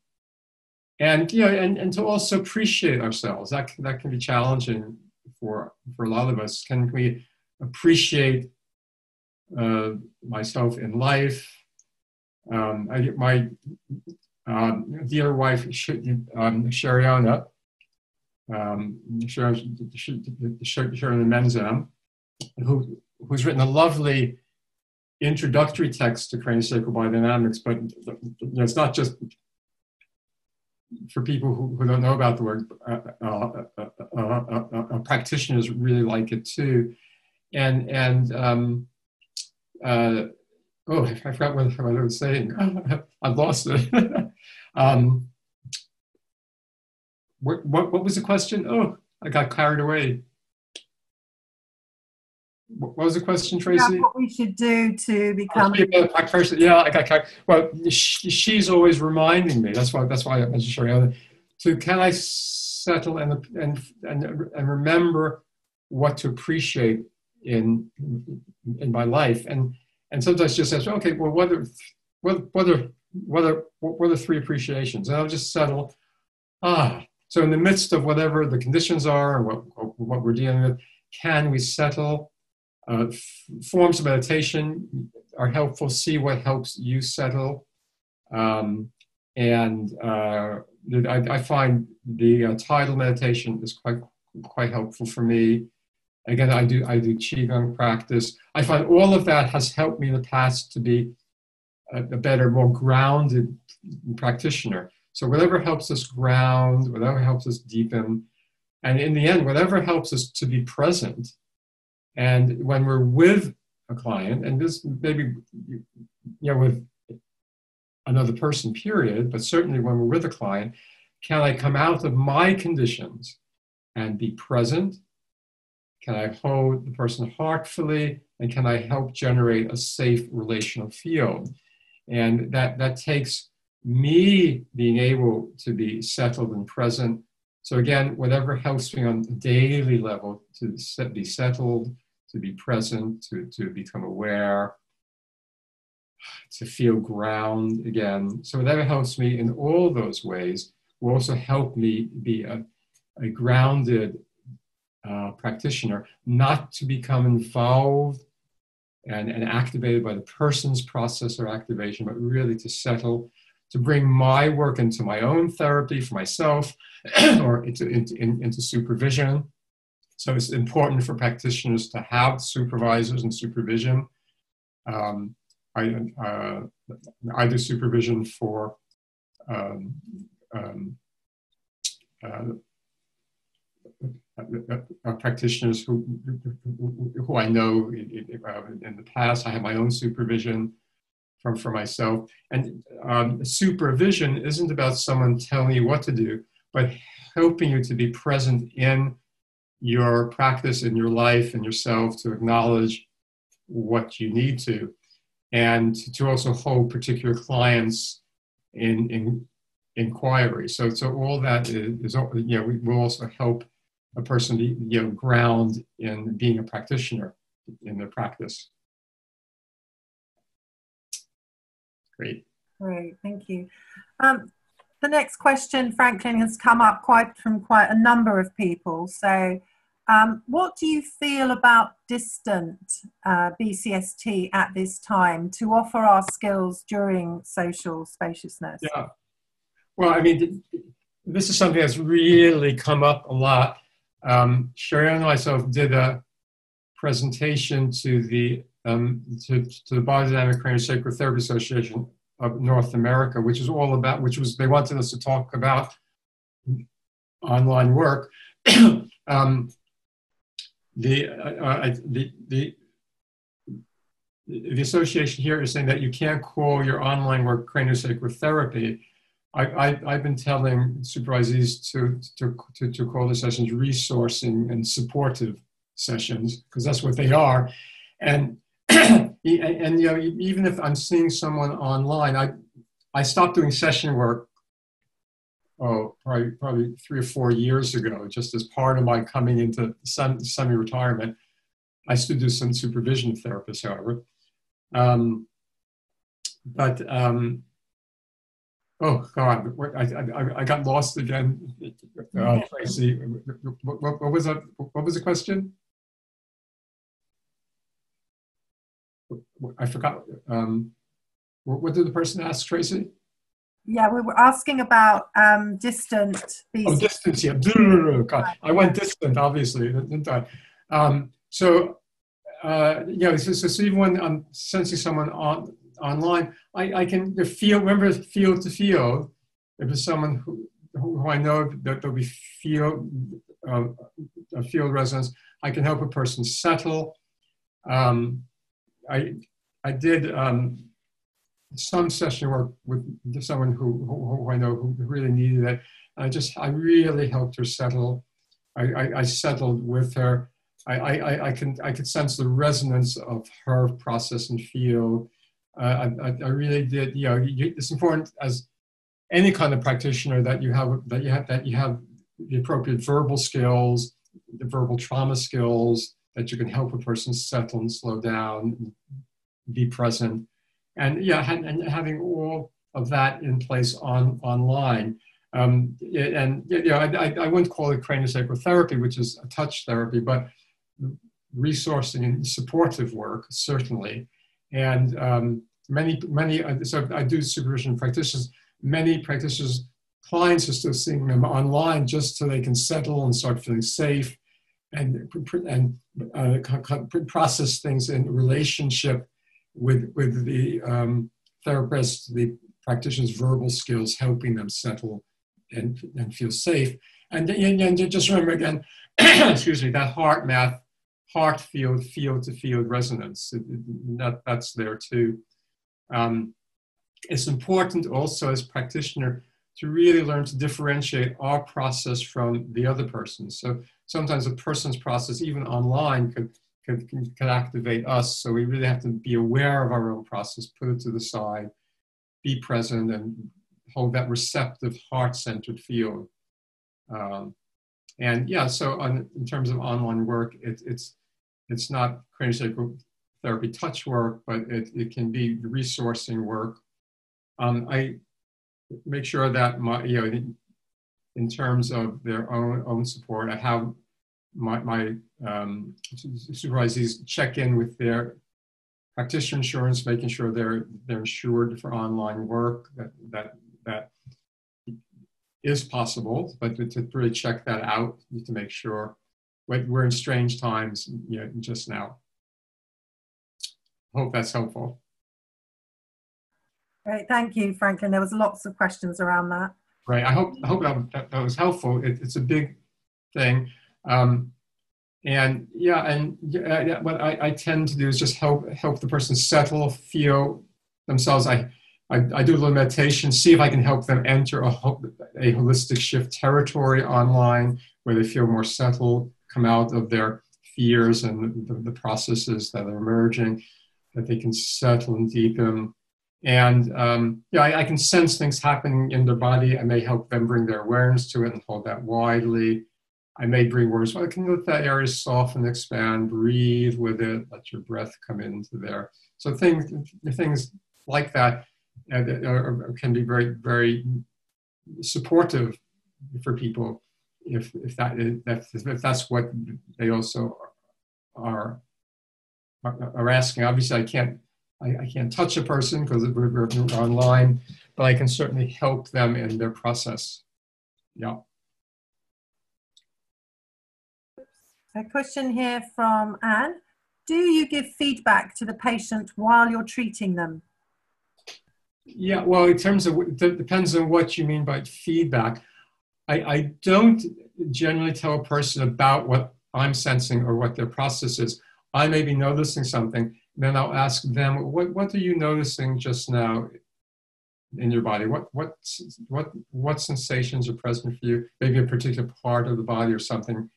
and you know, and, and to also appreciate ourselves. That that can be challenging for for a lot of us. Can we appreciate uh, myself in life? Um, I, my um, dear wife, um, Cherionna, um, Sharon Menzam, who, who's written a lovely introductory text to craniosacral biodynamics, but you know, it's not just for people who, who don't know about the work, uh, uh, uh, practitioners really like it too. And, and um, oh, I forgot what, I was saying. <laughs> I've lost it. <laughs> Um, what, what, what was the question? Oh, I got carried away. What was the question, Tracy? Yeah, what we should do to become. Yeah, I got carried. Well, she's always reminding me. That's why. That's why I'm just showing. To can I settle and and and and remember what to appreciate in in my life and and sometimes just says okay well what are what what are what are what are three appreciations? And i'll just settle ah so in the midst of whatever the conditions are and what what we're dealing with can we settle uh, forms of meditation are helpful see what helps you settle? Um, and uh, I, I, find the uh, tidal meditation is quite quite helpful for me Again, I do I do qigong practice. I find all of that has helped me in the past to be a, a better, more grounded practitioner. So whatever helps us ground, whatever helps us deepen, and in the end, whatever helps us to be present. And when we're with a client, and this maybe you know with another person, period, but certainly when we're with a client, can I come out of my conditions and be present can I hold the person heartfully? And can I help generate a safe relational field? And that, that takes me being able to be settled and present. So, again, whatever helps me on a daily level to be settled, to be present, to, to become aware, to feel ground again. So, whatever helps me in all those ways will also help me be a, a grounded uh, practitioner not to become involved and, and activated by the person's process or activation, but really to settle, to bring my work into my own therapy for myself <clears throat> or into, into, in, into supervision. So it's important for practitioners to have supervisors and supervision. Um, I, uh, I do supervision for um, um, uh, uh, uh, practitioners who, who I know in, uh, in, the past. I have my own supervision from for myself. And um, supervision isn't about someone telling you what to do, but helping you to be present in your practice, in your life, and yourself to acknowledge what you need to, and to also hold particular clients in in inquiry. So, so all that is, is you know, we will also help a person to you know, ground in being a practitioner in their practice. Great. Great, thank you. Um, the next question, Franklyn, has come up quite from quite a number of people. So, um, what do you feel about distant uh, BCST at this time to offer our skills during social spaciousness? Yeah. Well, I mean, this is something that's really come up a lot um, Sharon and myself did a presentation to the um, to, to the Biodynamic Craniosacral Therapy Association of North America, which is all about, which was they wanted us to talk about online work. <clears throat> um, the, uh, uh the the the association here is saying that you can't call your online work craniosacral therapy I, I, have been telling supervisees to, to, to, to, call the sessions resourcing and supportive sessions because that's what they are. And, <clears throat> and, and, you know, even if I'm seeing someone online, I, I stopped doing session work, oh, probably, probably three or four years ago, just as part of my coming into semi-retirement. I still do some supervision therapists, however. Um, but um, Oh God, I, I, I got lost again. Uh, Tracy, what, what, what was that? What was the question? I forgot. Um, what did the person ask, Tracy? Yeah, we were asking about um, distant. Oh, distance. Yeah, God, I went distant, obviously, didn't I? Um, so, uh, yeah. So, so even when I'm sensing someone on online, I, I can the feel, remember field to field, if it's someone who, who I know that there'll be field, uh, a field resonance, I can help a person settle. Um, I, I did um, some session work with someone who, who, who I know who really needed it. I just, I really helped her settle. I, I, I settled with her. I, I, I, can, I could sense the resonance of her process and feel. Uh, I, I really did, you know, it's important as any kind of practitioner that you have, that you have, that you have the appropriate verbal skills, the verbal trauma skills, that you can help a person settle and slow down, be present. And yeah, and having all of that in place on online. Um, and you know, I, I wouldn't call it craniosacral therapy, which is a touch therapy, but resourcing and supportive work, certainly. And um, many, many, uh, so I do supervision practitioners, many practitioners, clients are still seeing them online just so they can settle and start feeling safe and, and uh, process things in relationship with, with the um, therapist, the practitioner's verbal skills, helping them settle and, and feel safe. And, and, and just remember again, <coughs> excuse me, that HeartMath, heart field, field to field resonance, that, that's there too. Um, it's important also as practitioner to really learn to differentiate our process from the other person. So sometimes a person's process, even online, could, could, could activate us. So we really have to be aware of our own process, put it to the side, be present, and hold that receptive, heart-centered field. Um, and yeah, so on, in terms of online work, it, it's it's not craniosacral therapy touch work, but it, it can be resourcing work. Um, I make sure that my you know in terms of their own own support, I have my, my um, supervisees check in with their practitioner insurance, making sure they're they're insured for online work that that that is possible, but to, to really check that out to make sure we're in strange times you know, just now. Hope that's helpful. Great, thank you, Franklyn. There was lots of questions around that. Right, I hope I hope that, that was helpful. It, it's a big thing. Um, and yeah, and yeah, what I, I, tend to do is just help help the person settle, feel themselves. I, I, I do a little meditation, see if I can help them enter a, a holistic shift territory online where they feel more settled, come out of their fears and the, the processes that are emerging, that they can settle and deepen. And um, yeah, I, I, can sense things happening in their body. I may help them bring their awareness to it and hold that widely. I may bring words, well, can let that area soften, expand, breathe with it, let your breath come into there. So things, things like that uh, can be very, very supportive for people if, if, that, if that's what they also are, are asking. Obviously, I can't, I, I can't touch a person because we're, we're online, but I can certainly help them in their process. Yeah. A question here from Anne. Do you give feedback to the patient while you're treating them? Yeah, well, in terms of, it depends on what you mean by feedback. I, I don't generally tell a person about what I'm sensing or what their process is. I may be noticing something, then I'll ask them, what, what are you noticing just now in your body? What, what, what, what sensations are present for you? Maybe a particular part of the body or something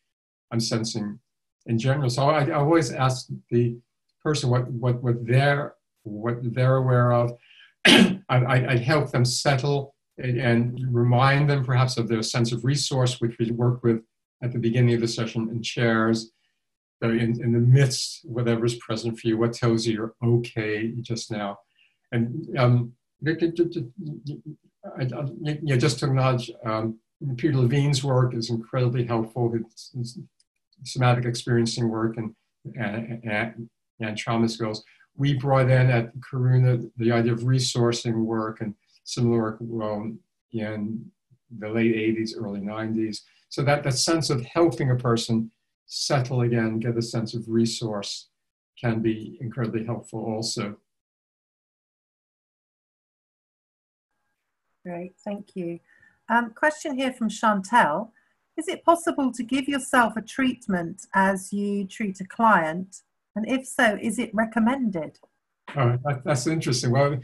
I'm sensing in general. So I, I always ask the person what, what, what they're what they're aware of. <clears throat> I, I, help them settle and, remind them perhaps of their sense of resource, which we work with at the beginning of the session in chairs. So in, in the midst, whatever is present for you, what tells you you're okay just now. And um, yeah, just to acknowledge, um, Peter Levine's work is incredibly helpful. It's, it's, somatic experiencing work and, and, and, and trauma skills. We brought in at Karuna the idea of resourcing work and similar work well, in the late 80s, early 90s. So that, that sense of helping a person settle again, get a sense of resource can be incredibly helpful also. Great, thank you. Um, question here from Chantel. Is it possible to give yourself a treatment as you treat a client? And if so, is it recommended? Oh, that, that's interesting. Well,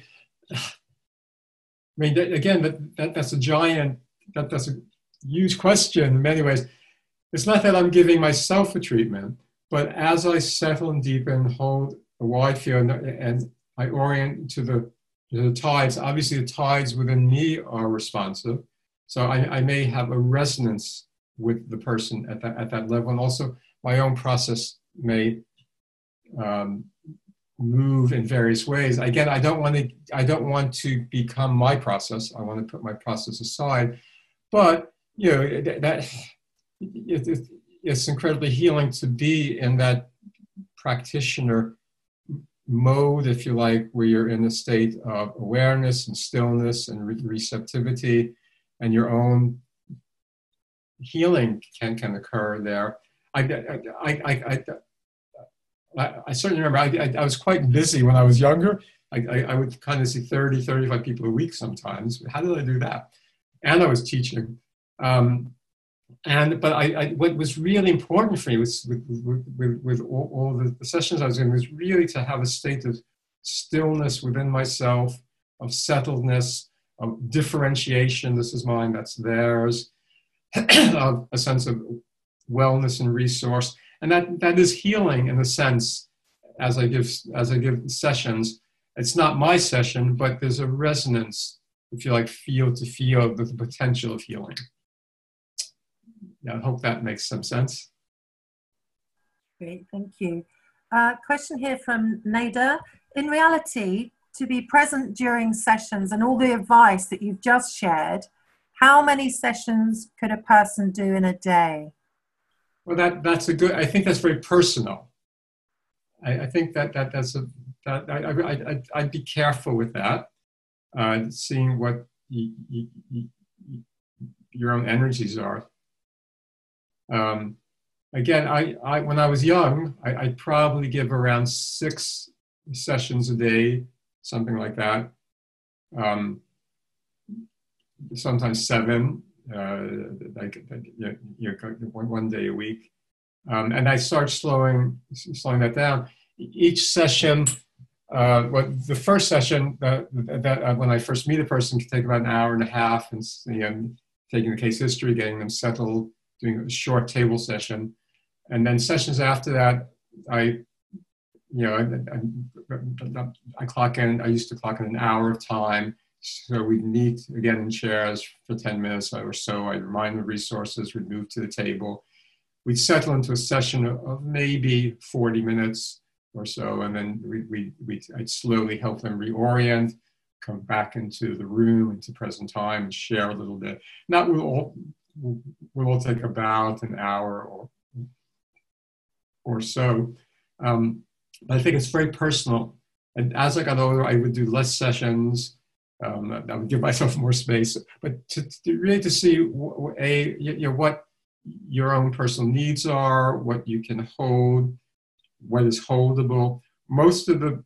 I mean, again, that, that, that's a giant, that, that's a huge question in many ways. It's not that I'm giving myself a treatment, but as I settle and deepen, hold a wide field, and I orient to the, to the tides, obviously the tides within me are responsive. So I, I may have a resonance with the person at that, at that level. And also my own process may um, move in various ways. Again, I don't want to, I don't want to become my process. I want to put my process aside, but you know, that, it, it, it's incredibly healing to be in that practitioner mode, if you like, where you're in a state of awareness and stillness and re- receptivity, and your own healing can, can occur there. I, I, I, I, I certainly remember I, I, was quite busy when I was younger. I, I, would kind of see 30, 35 people a week sometimes. How did I do that? And I was teaching. Um, and but I, I, what was really important for me was with, with, with all, all, the sessions I was in was really to have a state of stillness within myself, of settledness, of differentiation. This is mine, that's theirs, <clears throat> of a sense of wellness and resource, and that that is healing in a sense. As I give as I give sessions, it's not my session, but there's a resonance, if you like, feel to feel the potential of healing. Yeah, I hope that makes some sense. Great, thank you. Uh, question here from Nada. In reality, to be present during sessions and all the advice that you've just shared, how many sessions could a person do in a day? Well, that, that's a good, I think that's very personal. I, I think that, that that's a, that, I, I, I'd be careful with that, uh, seeing what you, you, you, your own energies are. Um, again, I, I, when I was young, I, I'd probably give around six sessions a day, something like that. Um, sometimes seven, like, you one, one day a week. Um, and I start slowing, slowing that down. Each session, uh, what the first session that, that uh, when I first meet a person can take about an hour and a half, and you know, taking the case history, getting them settled, doing a short table session. And then sessions after that, I, you know, I, I, I clock in, I used to clock in an hour of time. So we'd meet again in chairs for 10 minutes or so. I'd remind the resources, we'd move to the table. We'd settle into a session of, maybe 40 minutes or so, and then we, we, we, I'd slowly help them reorient, come back into the room, into present time, and share a little bit. Not with all, we'll all take about an hour or, or so. Um, I think it's very personal. And as I got older, I would do less sessions. Um, I would give myself more space, but to, to really to see a you know what your own personal needs are, what you can hold, what is holdable. Most of the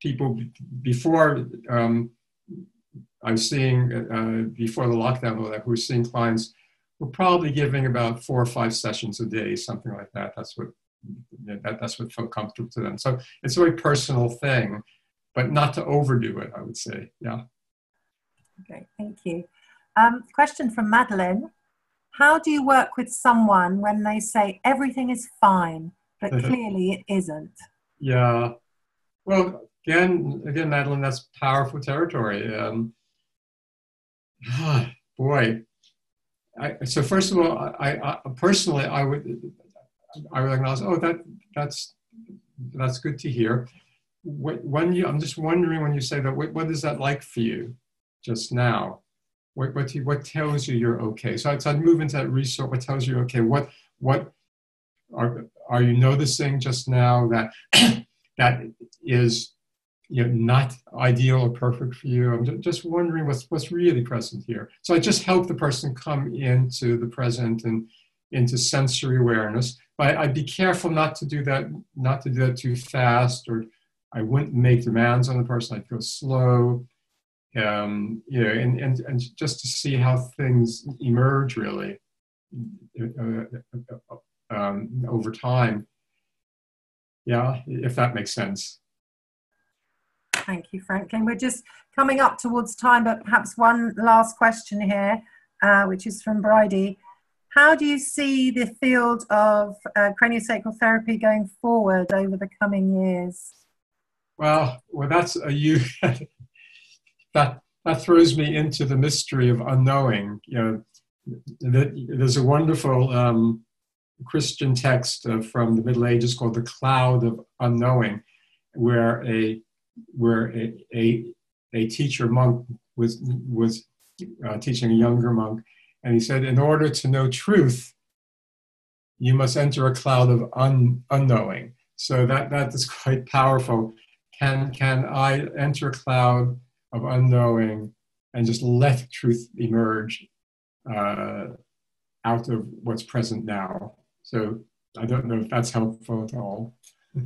people before um, I was seeing uh, before the lockdown, who were seeing clients we're probably giving about four or five sessions a day, something like that. That's what that, that's what felt comfortable to them. So it's a very personal thing, but not to overdo it. I would say, yeah. Okay, thank you. Um, question from Madeline: How do you work with someone when they say everything is fine, but clearly it isn't? Yeah. Well, again, again, Madeline, that's powerful territory. Um, <sighs> boy, I, so first of all, I, I, personally, I would, I would acknowledge, oh, that that's that's good to hear. When you, I'm just wondering when you say that, what, what is that like for you, just now? What what, what tells you you're okay? So I'd, so I'd move into that resource. What tells you okay? What what are are you noticing just now that <clears throat> that is you know, not ideal or perfect for you. I'm just wondering what's, what's really present here. So I just help the person come into the present and into sensory awareness. But I'd be careful not to do that, not to do that too fast, or I wouldn't make demands on the person. I'd go slow, um, you know, and, and, and just to see how things emerge really uh, um, over time. Yeah, if that makes sense. Thank you, Franklyn. We're just coming up towards time, but perhaps one last question here, uh, which is from Bridie. How do you see the field of uh, craniosacral therapy going forward over the coming years? Well, well, that's a you <laughs> that that throws me into the mystery of unknowing. You know, there's a wonderful um, Christian text uh, from the Middle Ages called "The Cloud of Unknowing," where a where a, a, a teacher monk was was uh, teaching a younger monk, and he said, "In order to know truth, you must enter a cloud of un, unknowing." So that that is quite powerful. Can can I enter a cloud of unknowing and just let truth emerge uh, out of what's present now? So I don't know if that's helpful at all. <laughs>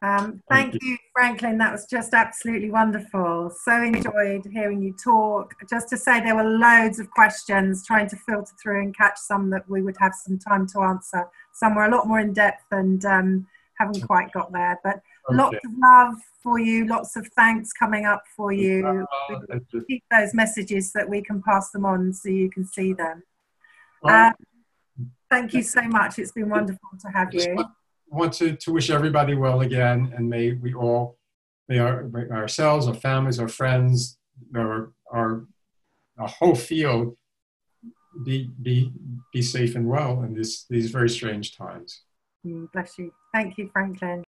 Um, thank you, Franklyn. That was just absolutely wonderful. So enjoyed hearing you talk. Just to say, there were loads of questions, trying to filter through and catch some that we would have some time to answer. Some were a lot more in depth and um, haven't quite got there. But. Lots of love for you, lots of thanks coming up for you. Uh, keep those messages that we can pass them on so you can see them. Uh, thank you so much. It's been wonderful to have you I want to, to wish everybody well again, and may we all, may our, ourselves, our families, our friends, our, our, our whole field be, be, be safe and well in this, these very strange times. Mm, bless you. Thank you, Franklyn.